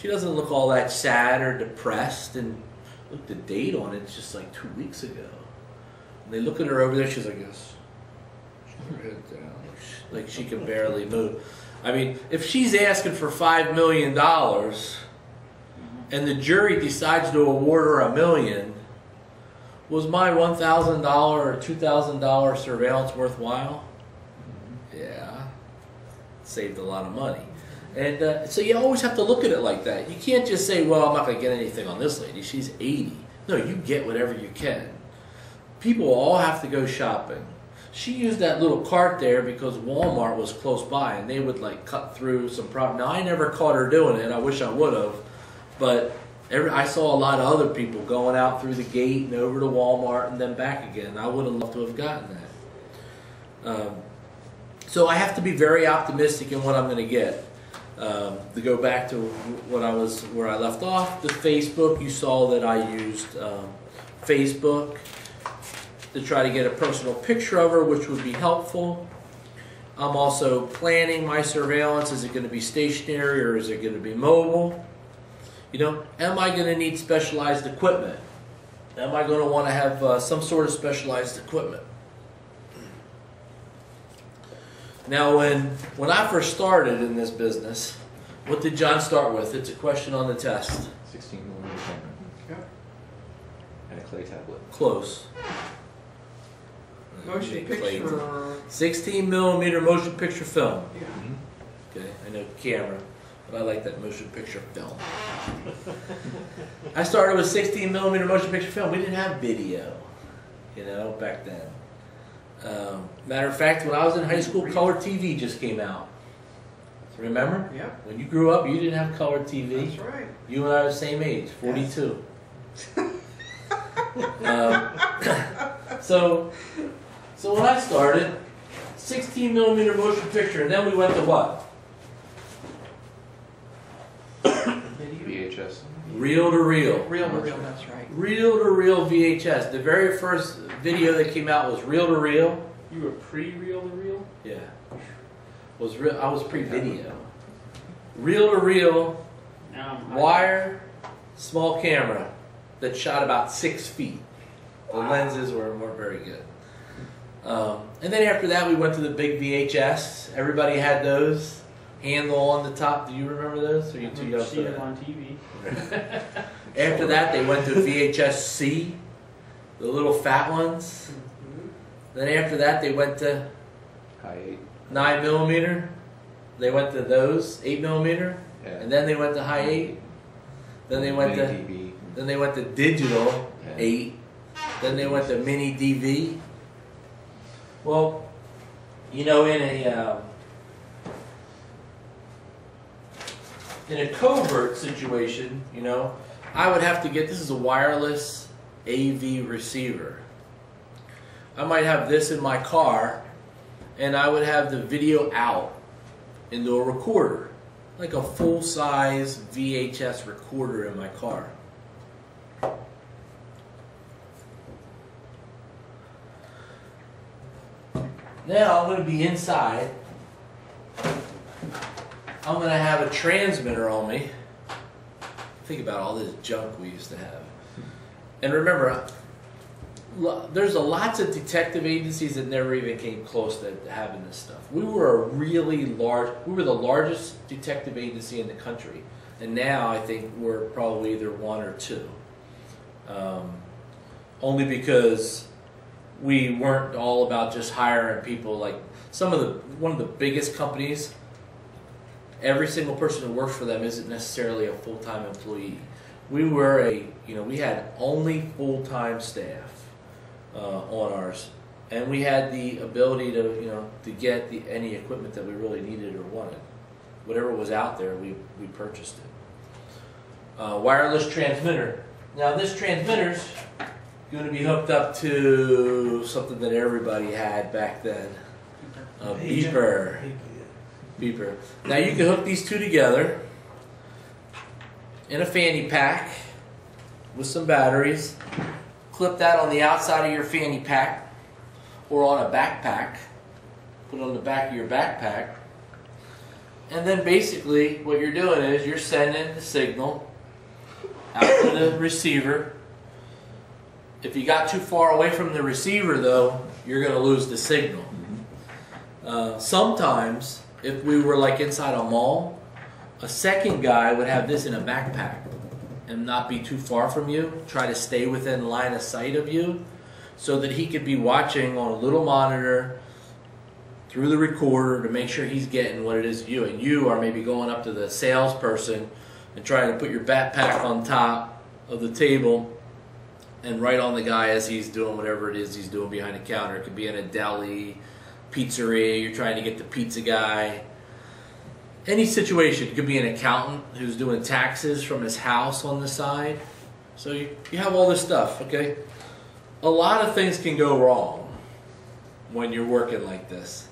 she doesn't look all that sad or depressed. And look, the date on it, it's just like two weeks ago. And they look at her over there. She's like this. Her head down, like she can barely move. I mean, if she's asking for five million dollars, and the jury decides to award her a million, was my one thousand dollar or two thousand dollar surveillance worthwhile? Yeah, saved a lot of money. And uh, so you always have to look at it like that. You can't just say, "Well, I'm not going to get anything on this lady. She's 80." No, you get whatever you can. People all have to go shopping. She used that little cart there because Walmart was close by and they would like cut through some problem. Now I never caught her doing it. I wish I would have, but every, I saw a lot of other people going out through the gate and over to Walmart and then back again. I would have loved to have gotten that. Um, so I have to be very optimistic in what I'm going to get. Um, to go back to what I was where I left off, the Facebook. You saw that I used um, Facebook to try to get a personal picture of her, which would be helpful. I'm also planning my surveillance. Is it going to be stationary or is it going to be mobile? You know, am I going to need specialized equipment? Am I going to want to have uh, some sort of specialized equipment? Now, when when I first started in this business, what did John start with? It's a question on the test. 16 millimeter camera. Yeah. And a clay tablet. Close. Motion picture. 16 millimeter motion picture film. Yeah. Okay, I know camera, but I like that motion picture film. I started with 16 millimeter motion picture film. We didn't have video, you know, back then. Um, matter of fact, when I was in high school, color TV just came out. Remember? Yeah. When you grew up, you didn't have color TV. That's right. You and I are the same age, 42. um, so, so when I started, 16 millimeter motion picture, and then we went to what? VHS. Reel to reel. Real to real, that's right. Reel to reel VHS. The very first video that came out was reel to reel. You were pre-reel to reel? Yeah. Was real. I was pre-video. Reel to reel, wire, small camera that shot about six feet. The lenses were weren't very good. Um, and then after that, we went to the big VHS. Everybody had those. Handle on the top. Do you remember those? Or are you too young see them on TV. After that, they went to VHS C, the little fat ones. Then after that, they went to High 8. nine millimeter. They went to those eight millimeter, Yeah. and then they went to high eight. Then they went Mini to DV. then they went to digital Yeah. eight. Then they went to mini DV. Well, you know, in a um, in a covert situation, you know, I would have to get this is a wireless AV receiver. I might have this in my car, and I would have the video out into a recorder, like a full size VHS recorder in my car. Now I'm going to be inside. I'm to have a transmitter on me. Think about all this junk we used to have. And remember, there's a lots of detective agencies that never even came close to having this stuff. We were a really large, we were the largest detective agency in the country. And now I think we're probably either one or two. Um, only because we weren't all about just hiring people like some of the one of the biggest companies every single person who works for them isn't necessarily a full-time employee. We were a you know we had only full-time staff uh, on ours. And we had the ability to you know to get the, any equipment that we really needed or wanted. Whatever was out there we, we purchased it. Uh, wireless transmitter. Now this transmitter's going to be hooked up to something that everybody had back then. A beeper beeper. Now you can hook these two together in a fanny pack with some batteries. Clip that on the outside of your fanny pack or on a backpack. Put it on the back of your backpack. And then basically what you're doing is you're sending the signal out to the receiver. If you got too far away from the receiver though, you're going to lose the signal. Uh, sometimes, if we were like inside a mall, a second guy would have this in a backpack and not be too far from you, try to stay within line of sight of you, so that he could be watching on a little monitor through the recorder to make sure he's getting what it is you. And you are maybe going up to the salesperson and trying to put your backpack on top of the table and right on the guy as he's doing whatever it is he's doing behind the counter. It could be in a deli, pizzeria. You're trying to get the pizza guy. Any situation. It could be an accountant who's doing taxes from his house on the side. So you, you have all this stuff, okay? A lot of things can go wrong when you're working like this.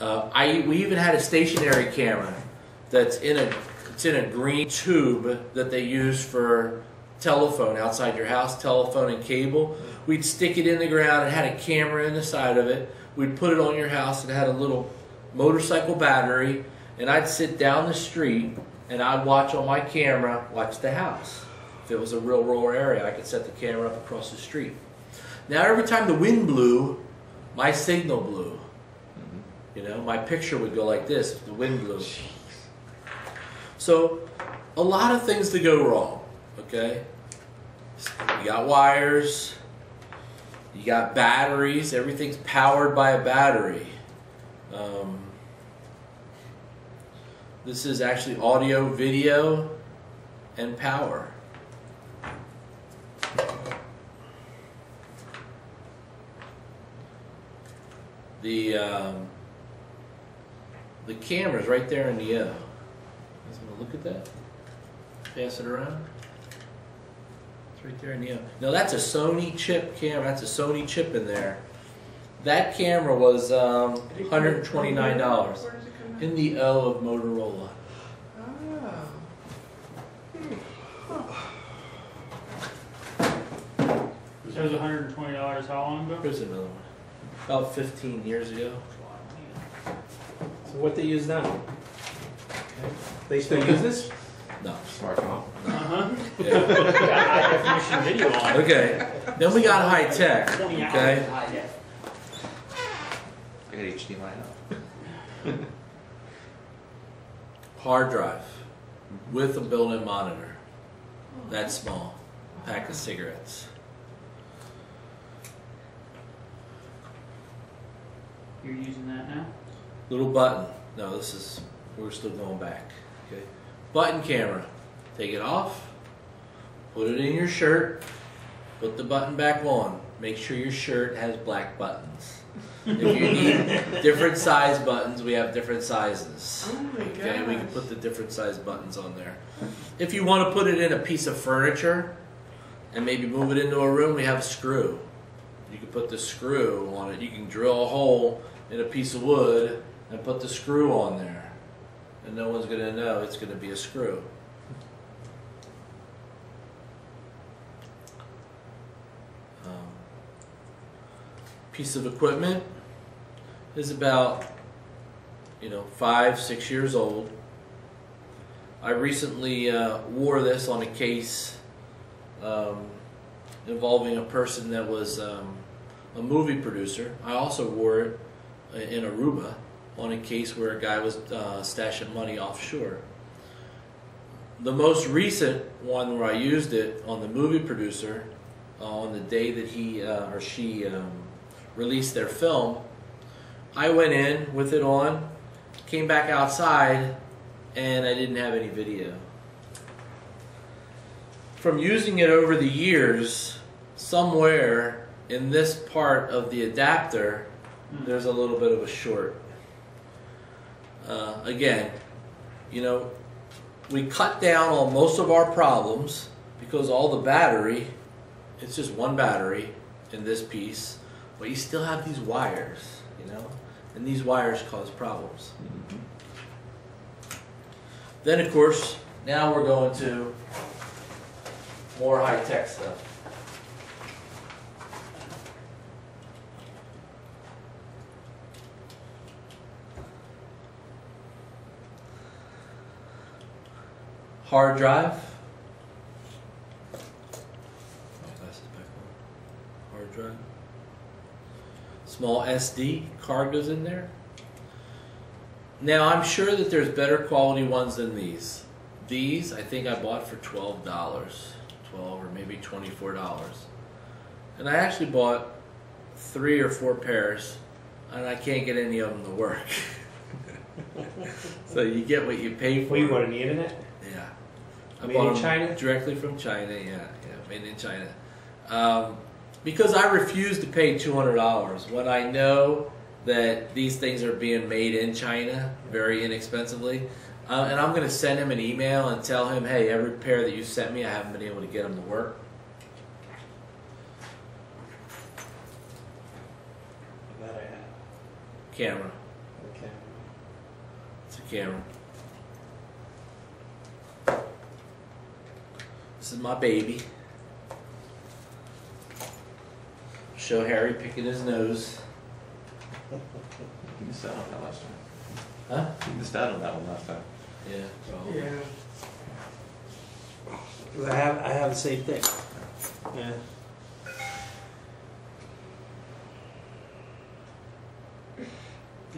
Uh, I we even had a stationary camera that's in a it's in a green tube that they use for telephone outside your house, telephone and cable. We'd stick it in the ground. It had a camera in the side of it. We'd put it on your house. It had a little motorcycle battery, and I'd sit down the street and I'd watch on my camera, watch the house. If it was a real rural area, I could set the camera up across the street. Now, every time the wind blew, my signal blew. You know, my picture would go like this if the wind blew. So, a lot of things to go wrong. Okay, you got wires, you got batteries. Everything's powered by a battery. Um, this is actually audio, video, and power. The um, the camera's right there in the O. Guys want to look at that? Pass it around. It's right there in the O. Now that's a Sony chip camera. That's a Sony chip in there. That camera was um, $129 Where does it come out? in the O of Motorola. Oh. That was hundred and twenty dollars how long ago? Here's another one. About 15 years ago. So what they use now? They still use this? No. Smartphone. Uh-huh. Yeah. High definition video on it. Okay. Then we got high tech. Twenty hours Okay. high def. I got HDMI out. Hard drive with a built-in monitor. That small. Pack of cigarettes. You're using that now? Little button. No, this is we're still going back. Button camera. Take it off. Put it in your shirt. Put the button back on. Make sure your shirt has black buttons. If you need different size buttons, we have different sizes. Oh my Okay, we can put the different size buttons on there. If you want to put it in a piece of furniture and maybe move it into a room, we have a screw. You can put the screw on it. You can drill a hole in a piece of wood and put the screw on there. And no one's going to know it's going to be a screw. Um, piece of equipment is about you know, five, six years old. I recently uh, wore this on a case um, involving a person that was um, a movie producer. I also wore it in Aruba on a case where a guy was uh, stashing money offshore. The most recent one where I used it on the movie producer uh, on the day that he uh, or she um, released their film, I went in with it on, came back outside, and I didn't have any video. From using it over the years, somewhere in this part of the adapter, there's a little bit of a short. Uh, again, you know, we cut down on most of our problems because all the battery, it's just one battery in this piece, but you still have these wires, you know, and these wires cause problems. Then, of course, now we're going to more high tech stuff. Hard drive. Glasses back on. Hard drive. Small SD card goes in there. Now I'm sure that there's better quality ones than these. These I think I bought for twelve dollars, twelve or maybe twenty-four dollars, and I actually bought three or four pairs, and I can't get any of them to work. so you get what you pay for. What you got on the internet? Yeah. I Made in China? Directly from China, yeah, yeah, made in China. Um, because I refuse to pay two hundred dollars when I know that these things are being made in China very inexpensively. Uh, and I'm going to send him an email and tell him, hey, every pair that you sent me, I haven't been able to get them to work. That I have. Camera. Okay. It's a camera. This is my baby. Show Harry picking his nose. You missed out on that last time. Huh? You missed out on that one last time. Yeah. probably. Yeah. 'Cause I have, I have the same thing. Yeah.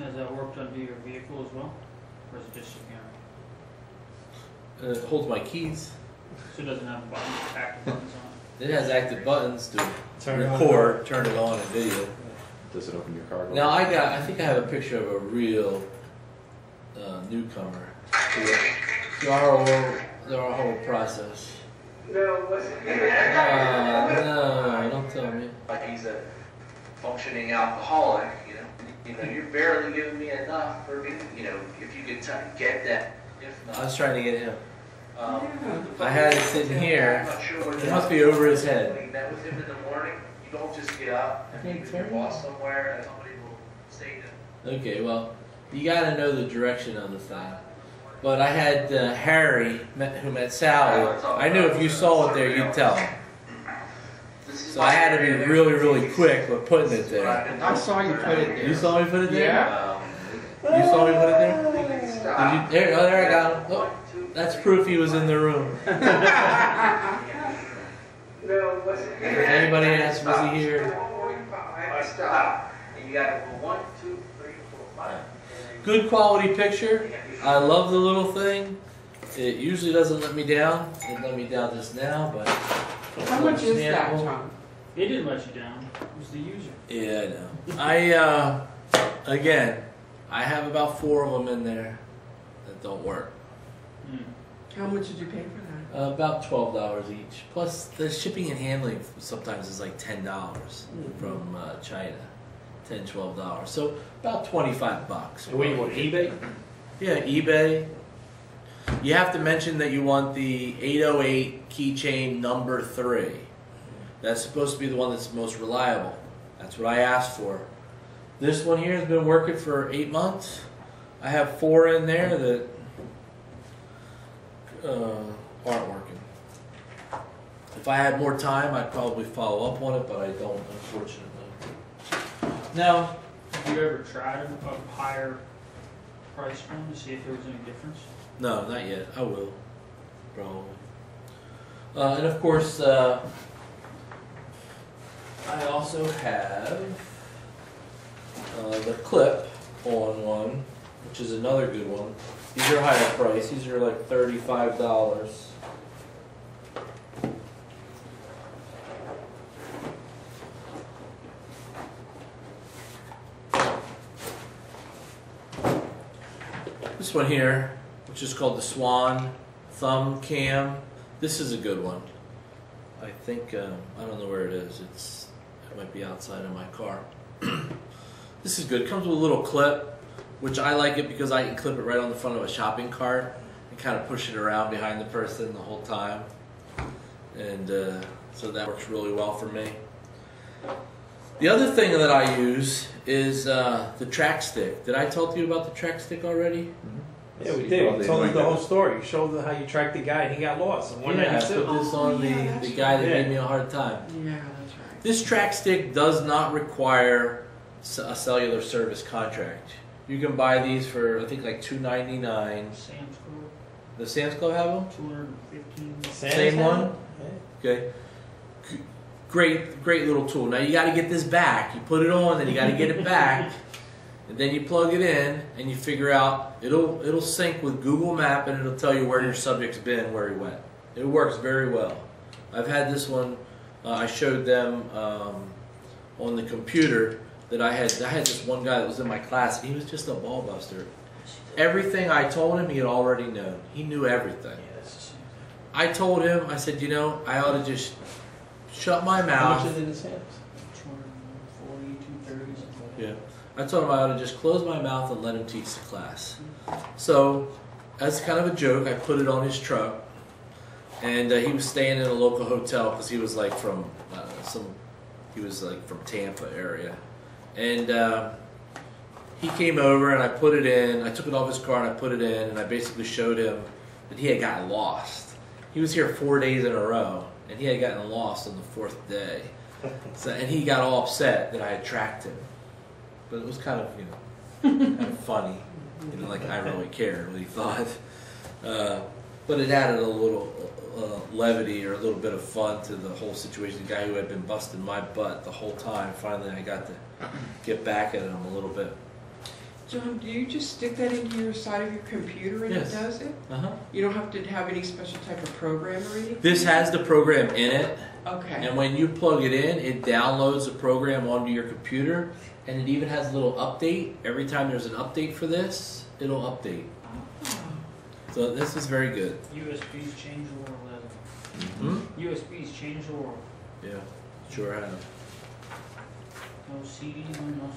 Has that worked under your vehicle as well? Or is it just your camera? Uh, it holds my keys. So it doesn't have buttons, active buttons on It has active buttons to Turn it on. record, turn it on, and video. Does it open your car door? Now I got, I think I have a picture of a real uh, newcomer. To the, to our whole, to our whole process. No, listen. Uh, no, don't tell me. Like he's a functioning alcoholic, you know. You know, you're barely giving me enough for me. You know, if you could t- get that, if I not. was trying to get him. Um, I had it sitting here. I'm not sure what It must be over his head. When you met with him in the morning, you don't just get up and meet with your boss somewhere and somebody will say to Okay, well, you got to know the direction of the thing. But I had uh, Harry, met, who met Sally. I knew if you saw it there, you'd tell him. So I had to be really, really quick with putting it This is what I've there. I saw you put it there. You saw me put it there? Yeah. Um, You saw me put it there? Did you, there, oh, there I got him. Oh, that's proof he was in the room. No, listen. If anybody asks, was he here? I stop. And you got one, two, three, four, five. Good quality picture. I love the little thing. It usually doesn't let me down. It let me down just now, but. How much is that, Understandable. Tom? it. It didn't let you down. It was the user. Yeah, I know. I uh, again, I have about four of them in there that don't work. Hmm. How much did you pay for that? Uh, about twelve dollars each. Plus the shipping and handling sometimes is like ten dollars from uh, China. 10 12 dollars. So about twenty five bucks. And what, you want, eBay? Yeah, eBay. You have to mention that you want the 808 keychain number three. That's supposed to be the one that's most reliable. That's what I asked for. This one here has been working for eight months. I have four in there that uh, aren't working. If I had more time, I'd probably follow up on it, but I don't, unfortunately. Now, Have you ever tried a higher price one to see if there was any difference? No, not yet. I will, probably. Uh, and of course, uh, I also have uh, the clip on one, which is another good one. These are higher price. These are like thirty-five dollars. This one here, which is called the Swan Thumb Cam. This is a good one. I think um, I don't know where it is. It's it might be outside of my car. this is good. It comes with a little clip, which I like it because I can clip it right on the front of a shopping cart and kind of push it around behind the person the whole time, and uh, so that works really well for me. The other thing that I use is uh, the track stick. Did I tell you about the track stick already? Yeah, we You did. probably We told us like the whole story. You showed them how you tracked the guy and he got lost. in Yeah, I put this on the, yeah, the that's guy that right. gave me a hard time. Yeah, that's right. This track stick does not require a cellular service contract. You can buy these for I think like two ninety nine. Sam's Club, The Sam's Club have them. two hundred and fifteen. Sam's Same one? it? Okay. Great, great little tool. Now you got to get this back. You put it on, then you got to get it back, and then you plug it in, and you figure out it'll it'll sync with Google Map, and it'll tell you where your subject's been, where he went. It works very well. I've had this one. Uh, I showed them um, on the computer that I had. I had this one guy that was in my class, and he was just a ball buster. Everything I told him, he had already known. He knew everything. Yeah, that's the same. I told him, I said, you know, I ought to just shut my mouth. How much is in his hands? Two hundred and forty, two thirty, something. Yeah. I told him I ought to just close my mouth and let him teach the class. So, as kind of a joke, I put it on his truck, and uh, he was staying in a local hotel because he was like from uh, some, he was like from Tampa area, and uh, he came over and I put it in. I took it off his car and I put it in, and I basically showed him that he had gotten lost. He was here four days in a row, and he had gotten lost on the fourth day. So, and he got all upset that I had tracked him but it was kind of you know kind of funny. You know, like I really cared what he thought. Uh, but it added a little uh, levity or a little bit of fun to the whole situation. The guy who had been busting my butt the whole time, finally I got to get back at them a little bit. John, do you just stick that into your side of your computer and Yes. it does it? Uh-huh. You don't have to have any special type of program or anything? This has the program in it, Okay. and when you plug it in, it downloads the program onto your computer, and it even has a little update. Every time there's an update for this, it'll update. Oh. So this is very good. USBs change the world, hasn't Hmm? it? USBs change the world. Yeah, sure have. No.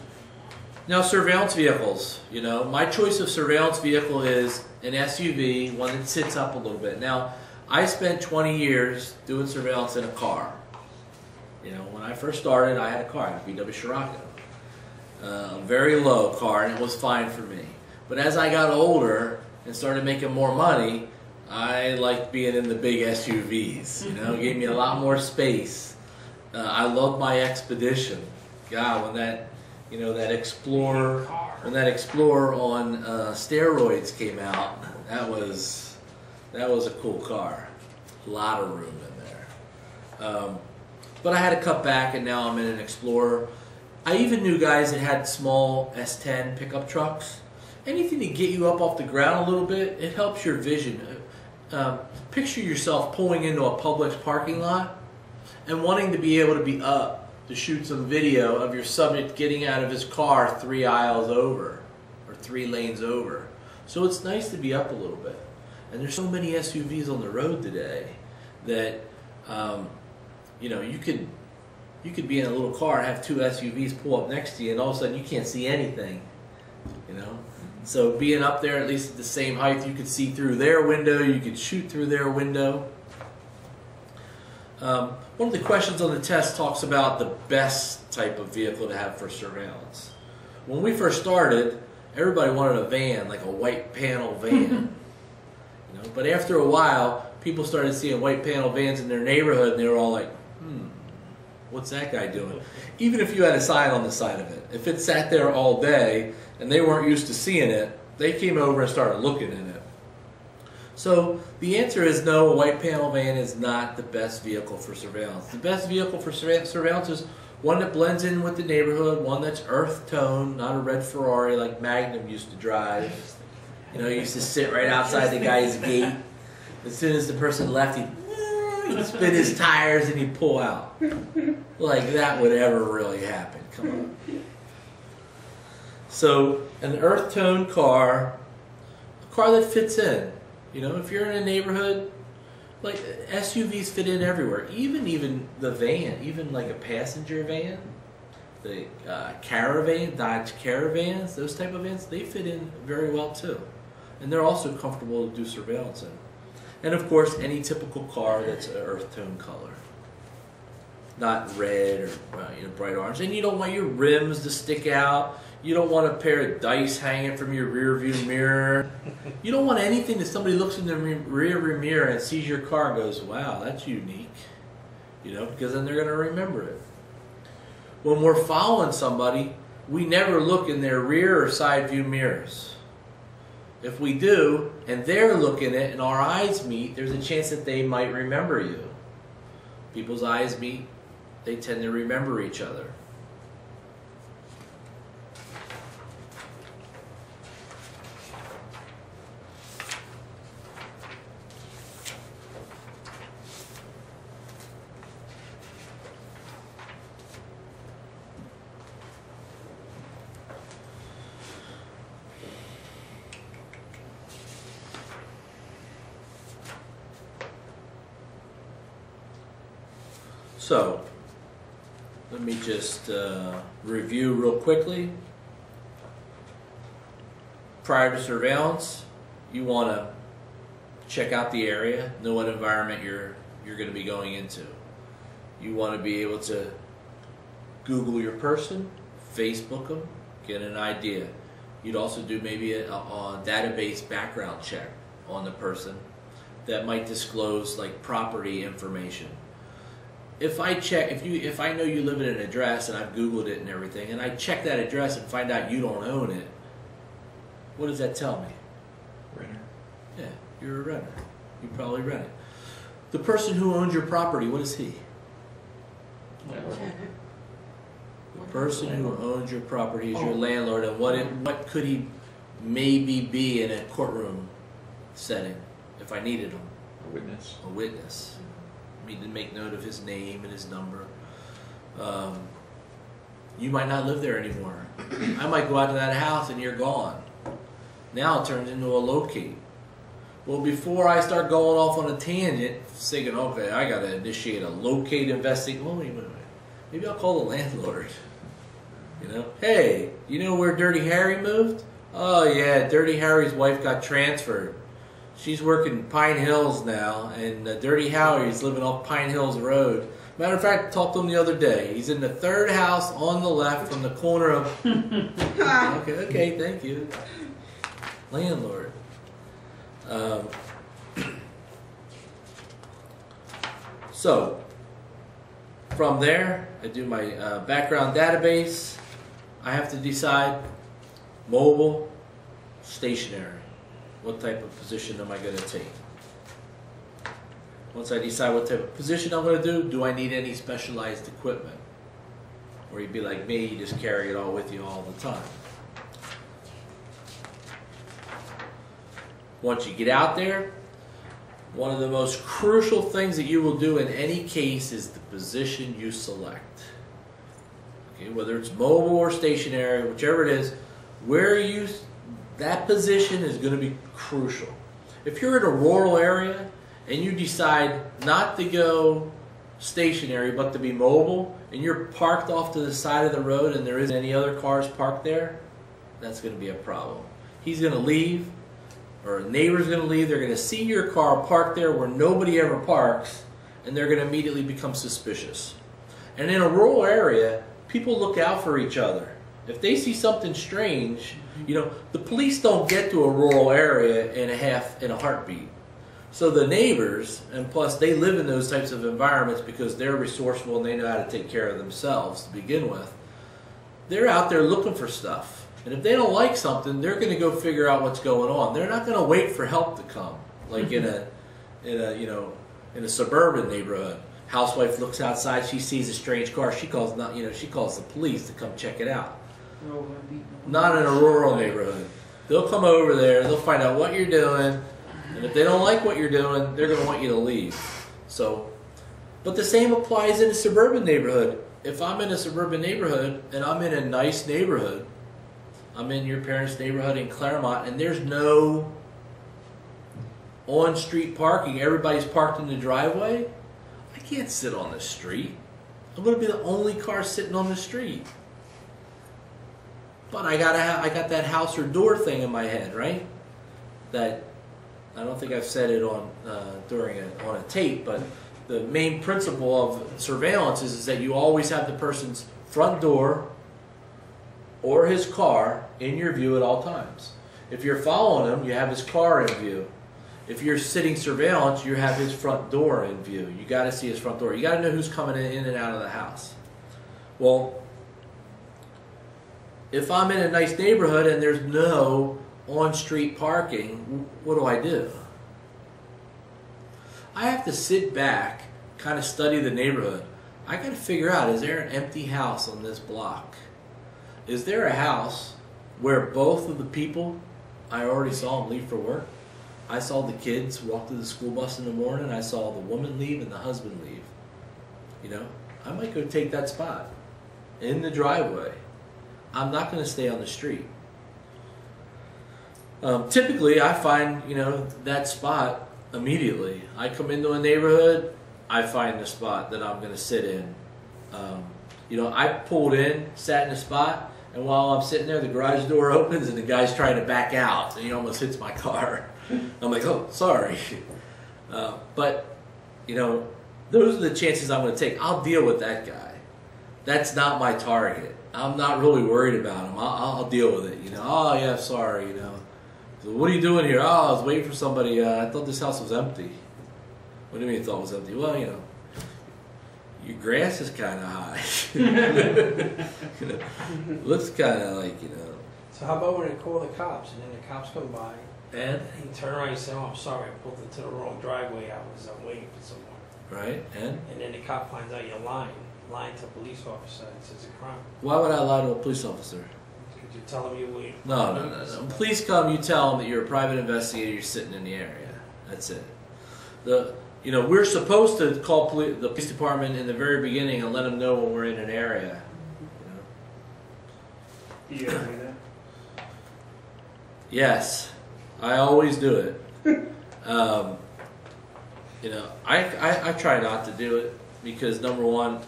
Now, surveillance vehicles. You know, my choice of surveillance vehicle is an SUV, one that sits up a little bit. Now, I spent 20 years doing surveillance in a car. You know, when I first started, I had a car, a VW Scirocco. Uh, very low car, and it was fine for me. But as I got older and started making more money, I liked being in the big SUVs. You know, it gave me a lot more space. Uh, I loved my Expedition. God, when that, you know, that Explorer, when that Explorer on uh, steroids came out, that was that was a cool car. A lot of room in there. Um, but I had to cut back, and now I'm in an Explorer. I even knew guys that had small S10 pickup trucks. Anything to get you up off the ground a little bit, it helps your vision. Um, picture yourself pulling into a public parking lot and wanting to be able to be up to shoot some video of your subject getting out of his car three aisles over or three lanes over. So it's nice to be up a little bit. And there's so many SUVs on the road today that um, you know you could you could be in a little car and have two SUVs pull up next to you, and all of a sudden you can't see anything. You know, so being up there at least at the same height, you could see through their window, you could shoot through their window. Um, one of the questions on the test talks about the best type of vehicle to have for surveillance. When we first started, everybody wanted a van, like a white panel van. you know, but after a while, people started seeing white panel vans in their neighborhood, and they were all like, "Hmm, what's that guy doing?" Even if you had a sign on the side of it, if it sat there all day and they weren't used to seeing it, they came over and started looking in it. So the answer is no, a white panel van is not the best vehicle for surveillance. The best vehicle for surveillance is one that blends in with the neighborhood, one that's earth tone, not a red Ferrari like Magnum used to drive. You know, he used to sit right outside the guy's gate. As soon as the person left, he'd, he'd spin his tires and he'd pull out. Like that would ever really happen. Come on. So, an earth tone car, a car that fits in. You know, if you're in a neighborhood, like SUVs fit in everywhere. Even even the van, even like a passenger van, the uh, caravan, Dodge Caravans, those type of vans, they fit in very well too, and they're also comfortable to do surveillance in. And of course, any typical car that's an earth tone color, not red or uh, you know bright orange. And you don't want your rims to stick out. You don't want a pair of dice hanging from your rear view mirror. You don't want anything that somebody looks in the re- rear view mirror and sees your car and goes, wow, that's unique. You know, because then they're going to remember it. When we're following somebody, we never look in their rear or side view mirrors. If we do, and they're looking at it and our eyes meet, there's a chance that they might remember you. People's eyes meet, they tend to remember each other. So, let me just uh, review real quickly. Prior to surveillance, you want to check out the area, know what environment you're you're going to be going into. You want to be able to Google your person, Facebook them, get an idea. You'd also do maybe a, a database background check on the person that might disclose like property information. If I check, if you, if I know you live at an address and I've Googled it and everything, and I check that address and find out you don't own it, what does that tell me? Renter. Yeah, you're a renter. You probably rent it. The person who owns your property, what is he? The person who owns your property is your oh. landlord, and what it, what could he maybe be in a courtroom setting if I needed him? A witness. A witness. Need to make note of his name and his number. Um, you might not live there anymore. I might go out to that house and you're gone. Now it turns into a locate. Well, before I start going off on a tangent, thinking, okay, I got to initiate a locate investigation. Minute. Maybe I'll call the landlord. You know, hey, you know where Dirty Harry moved? Oh yeah, Dirty Harry's wife got transferred. She's working Pine Hills now, and uh, Dirty Harry's living off Pine Hills Road. Matter of fact, I talked to him the other day. He's in the third house on the left from the corner of. okay, okay, thank you, landlord. Um, so, from there, I do my uh, background database. I have to decide mobile, stationary. What type of position am I going to take? Once I decide what type of position I'm going to do, do I need any specialized equipment? Or you'd be like me, you just carry it all with you all the time. Once you get out there, one of the most crucial things that you will do in any case is the position you select. Okay, whether it's mobile or stationary, whichever it is, where you that position is going to be crucial. If you're in a rural area and you decide not to go stationary but to be mobile and you're parked off to the side of the road and there isn't any other cars parked there, that's going to be a problem. He's going to leave or a neighbor's going to leave. They're going to see your car parked there where nobody ever parks and they're going to immediately become suspicious. And in a rural area, people look out for each other. If they see something strange, you know, the police don't get to a rural area in a half in a heartbeat. So the neighbors, and plus they live in those types of environments because they're resourceful and they know how to take care of themselves to begin with. They're out there looking for stuff. And if they don't like something, they're going to go figure out what's going on. They're not going to wait for help to come, like in mm-hmm. a, in a you know, in a suburban neighborhood. Housewife looks outside, she sees a strange car, she calls not, you know, she calls the police to come check it out. Not in a rural neighborhood. They'll come over there, they'll find out what you're doing, and if they don't like what you're doing, they're going to want you to leave. So, but the same applies in a suburban neighborhood. If I'm in a suburban neighborhood and I'm in a nice neighborhood, I'm in your parents' neighborhood in Clermont, and there's no on street parking, everybody's parked in the driveway, I can't sit on the street. I'm going to be the only car sitting on the street. But I gotta I got that house or door thing in my head, right? That I don't think I've said it on uh, during a, on a tape, but the main principle of surveillance is, is that you always have the person's front door or his car in your view at all times. If you're following him, you have his car in view. If you're sitting surveillance, you have his front door in view. You got to see his front door. You got to know who's coming in and out of the house. Well, if I'm in a nice neighborhood and there's no on-street parking, what do I do? I have to sit back, kind of study the neighborhood. I got to figure out: is there an empty house on this block? Is there a house where both of the people I already saw them leave for work? I saw the kids walk to the school bus in the morning. I saw the woman leave and the husband leave. You know, I might go take that spot in the driveway. I'm not going to stay on the street. Um, typically, I find you know that spot immediately. I come into a neighborhood, I find the spot that I'm going to sit in. Um, you know, I pulled in, sat in a spot, and while I'm sitting there, the garage door opens and the guy's trying to back out, and he almost hits my car. I'm like, oh, sorry. Uh, but, you know, those are the chances I'm going to take. I'll deal with that guy. That's not my target. I'm not really worried about him. I'll, I'll deal with it. You know, oh, yeah, sorry, you know. So what are you doing here? Oh, I was waiting for somebody. Uh, I thought this house was empty. What do you mean you thought it was empty? Well, you know, your grass is kind of high. you know, looks kind of like, you know. So how about when they call the cops and then the cops come by And, he you turn around and say, oh, I'm sorry, I pulled into the wrong driveway. I was uh, waiting for someone. right? And And then the cop finds out you're lying, lying to a police officer. It's, it's a crime. why would I lie to a police officer? Could you tell him you were? No, no, no, no. Police come, you tell them that you're a private investigator, you're sitting in the area. That's it. The, you know, we're supposed to call poli- the police department in the very beginning and let them know when we're in an area. You know? Do do that? Yes, I always do it. um, you know, I, I, I try not to do it because number one,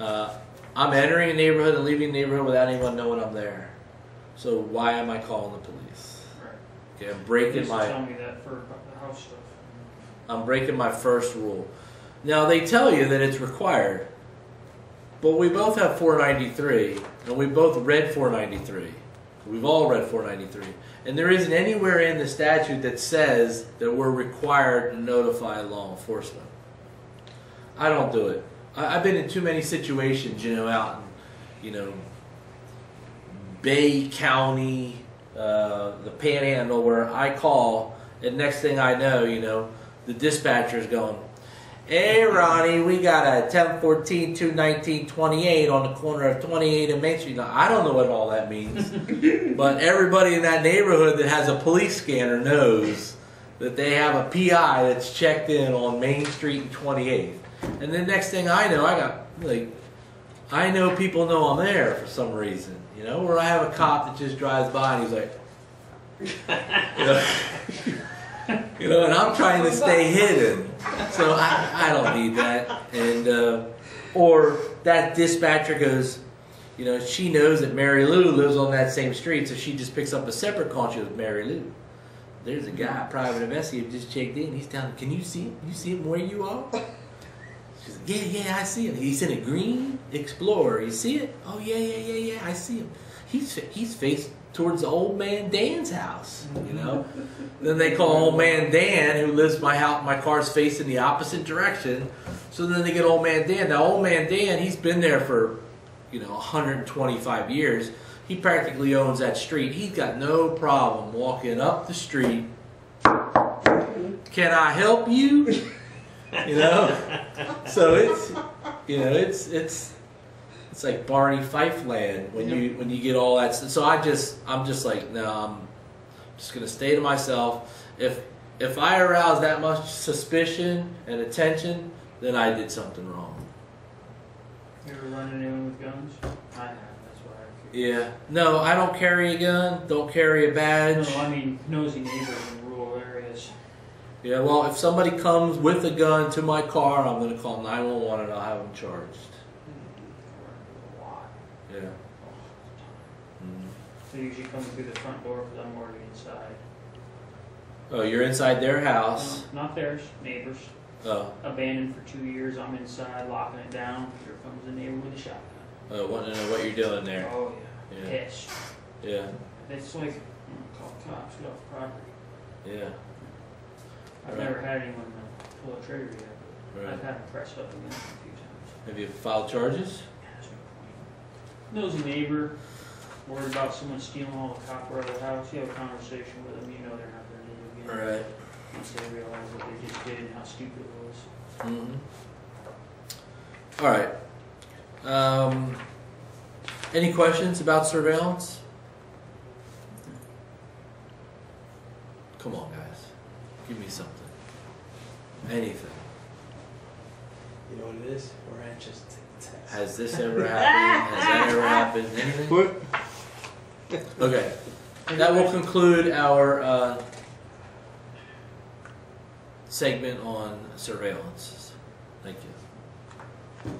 uh, I'm entering a neighborhood and leaving a neighborhood without anyone knowing I'm there. So why am I calling the police? Okay, I'm breaking my tell me that for the house stuff. I'm breaking my first rule. Now they tell you that it's required, but we both have 493, and we both read 493. We've all read 493, and there isn't anywhere in the statute that says that we're required to notify law enforcement. I don't do it. I, I've been in too many situations, you know, out in, you know, Bay County, uh, the Panhandle, where I call, and next thing I know, you know, the dispatcher's going, Hey Ronnie, we got a 1014 219 28 on the corner of 28 and Main Street. Now, I don't know what all that means, but everybody in that neighborhood that has a police scanner knows that they have a PI that's checked in on Main Street and 28th. And the next thing I know, I got like, I know people know I'm there for some reason, you know, or I have a cop that just drives by and he's like, you know, you know, and I'm trying to stay hidden, so I, I don't need that. And uh, or that dispatcher goes, you know, she knows that Mary Lou lives on that same street, so she just picks up a separate call. She goes, Mary Lou, there's a guy, private investigator, just checked in. He's down. Can you see him? You see him where you are? She's like, yeah, yeah, I see him. He's in a green Explorer. You see it? Oh yeah, yeah, yeah, yeah. I see him. He's he's faced towards old man Dan's house. You know. then they call old man Dan, who lives my house. My car's facing the opposite direction. So then they get old man Dan. Now old man Dan, he's been there for, you know, 125 years. He practically owns that street. He's got no problem walking up the street. Can I help you? You know. So it's, you know, it's it's it's like Barney Fife land when you when you get all that. So I just I'm just like no, I'm just gonna stay to myself. If if I arouse that much suspicion and attention, then I did something wrong. You ever run anyone with guns? I have. That's why I. Yeah. No, I don't carry a gun. Don't carry a badge. No, I mean nosy neighbors in rural areas. Yeah. Well, if somebody comes with a gun to my car, I'm gonna call 911 and I'll have them charged. A lot. Yeah. Mhm. They usually come through the front door because I'm already inside. Oh, you're inside their house. No, not theirs, neighbors. Oh, Abandoned for two years. I'm inside locking it down. Here comes the neighbor with a shotgun. oh, wanting to know what you're doing there. Oh yeah. Yeah. Pissed. Yeah. It's like, I'm gonna call the cops, get off the property. Yeah. I've never had anyone uh, pull a trigger yet. I've had them pressed up against a few times. Have you filed charges? Yeah, That's no point. Neighbor, worried about someone stealing all the copper out of the house. You have a conversation with them, you know they're not gonna do it again. Right. Once they realize what they just did and how stupid it was. Mm-hmm. All right. Um, any questions about surveillance? Come on, guys. Give me something. Anything. You know what it is? We're anxious to take test. Has this ever happened? Has that ever happened? Anything? What? Okay. That will conclude our uh, segment on surveillance. Thank you.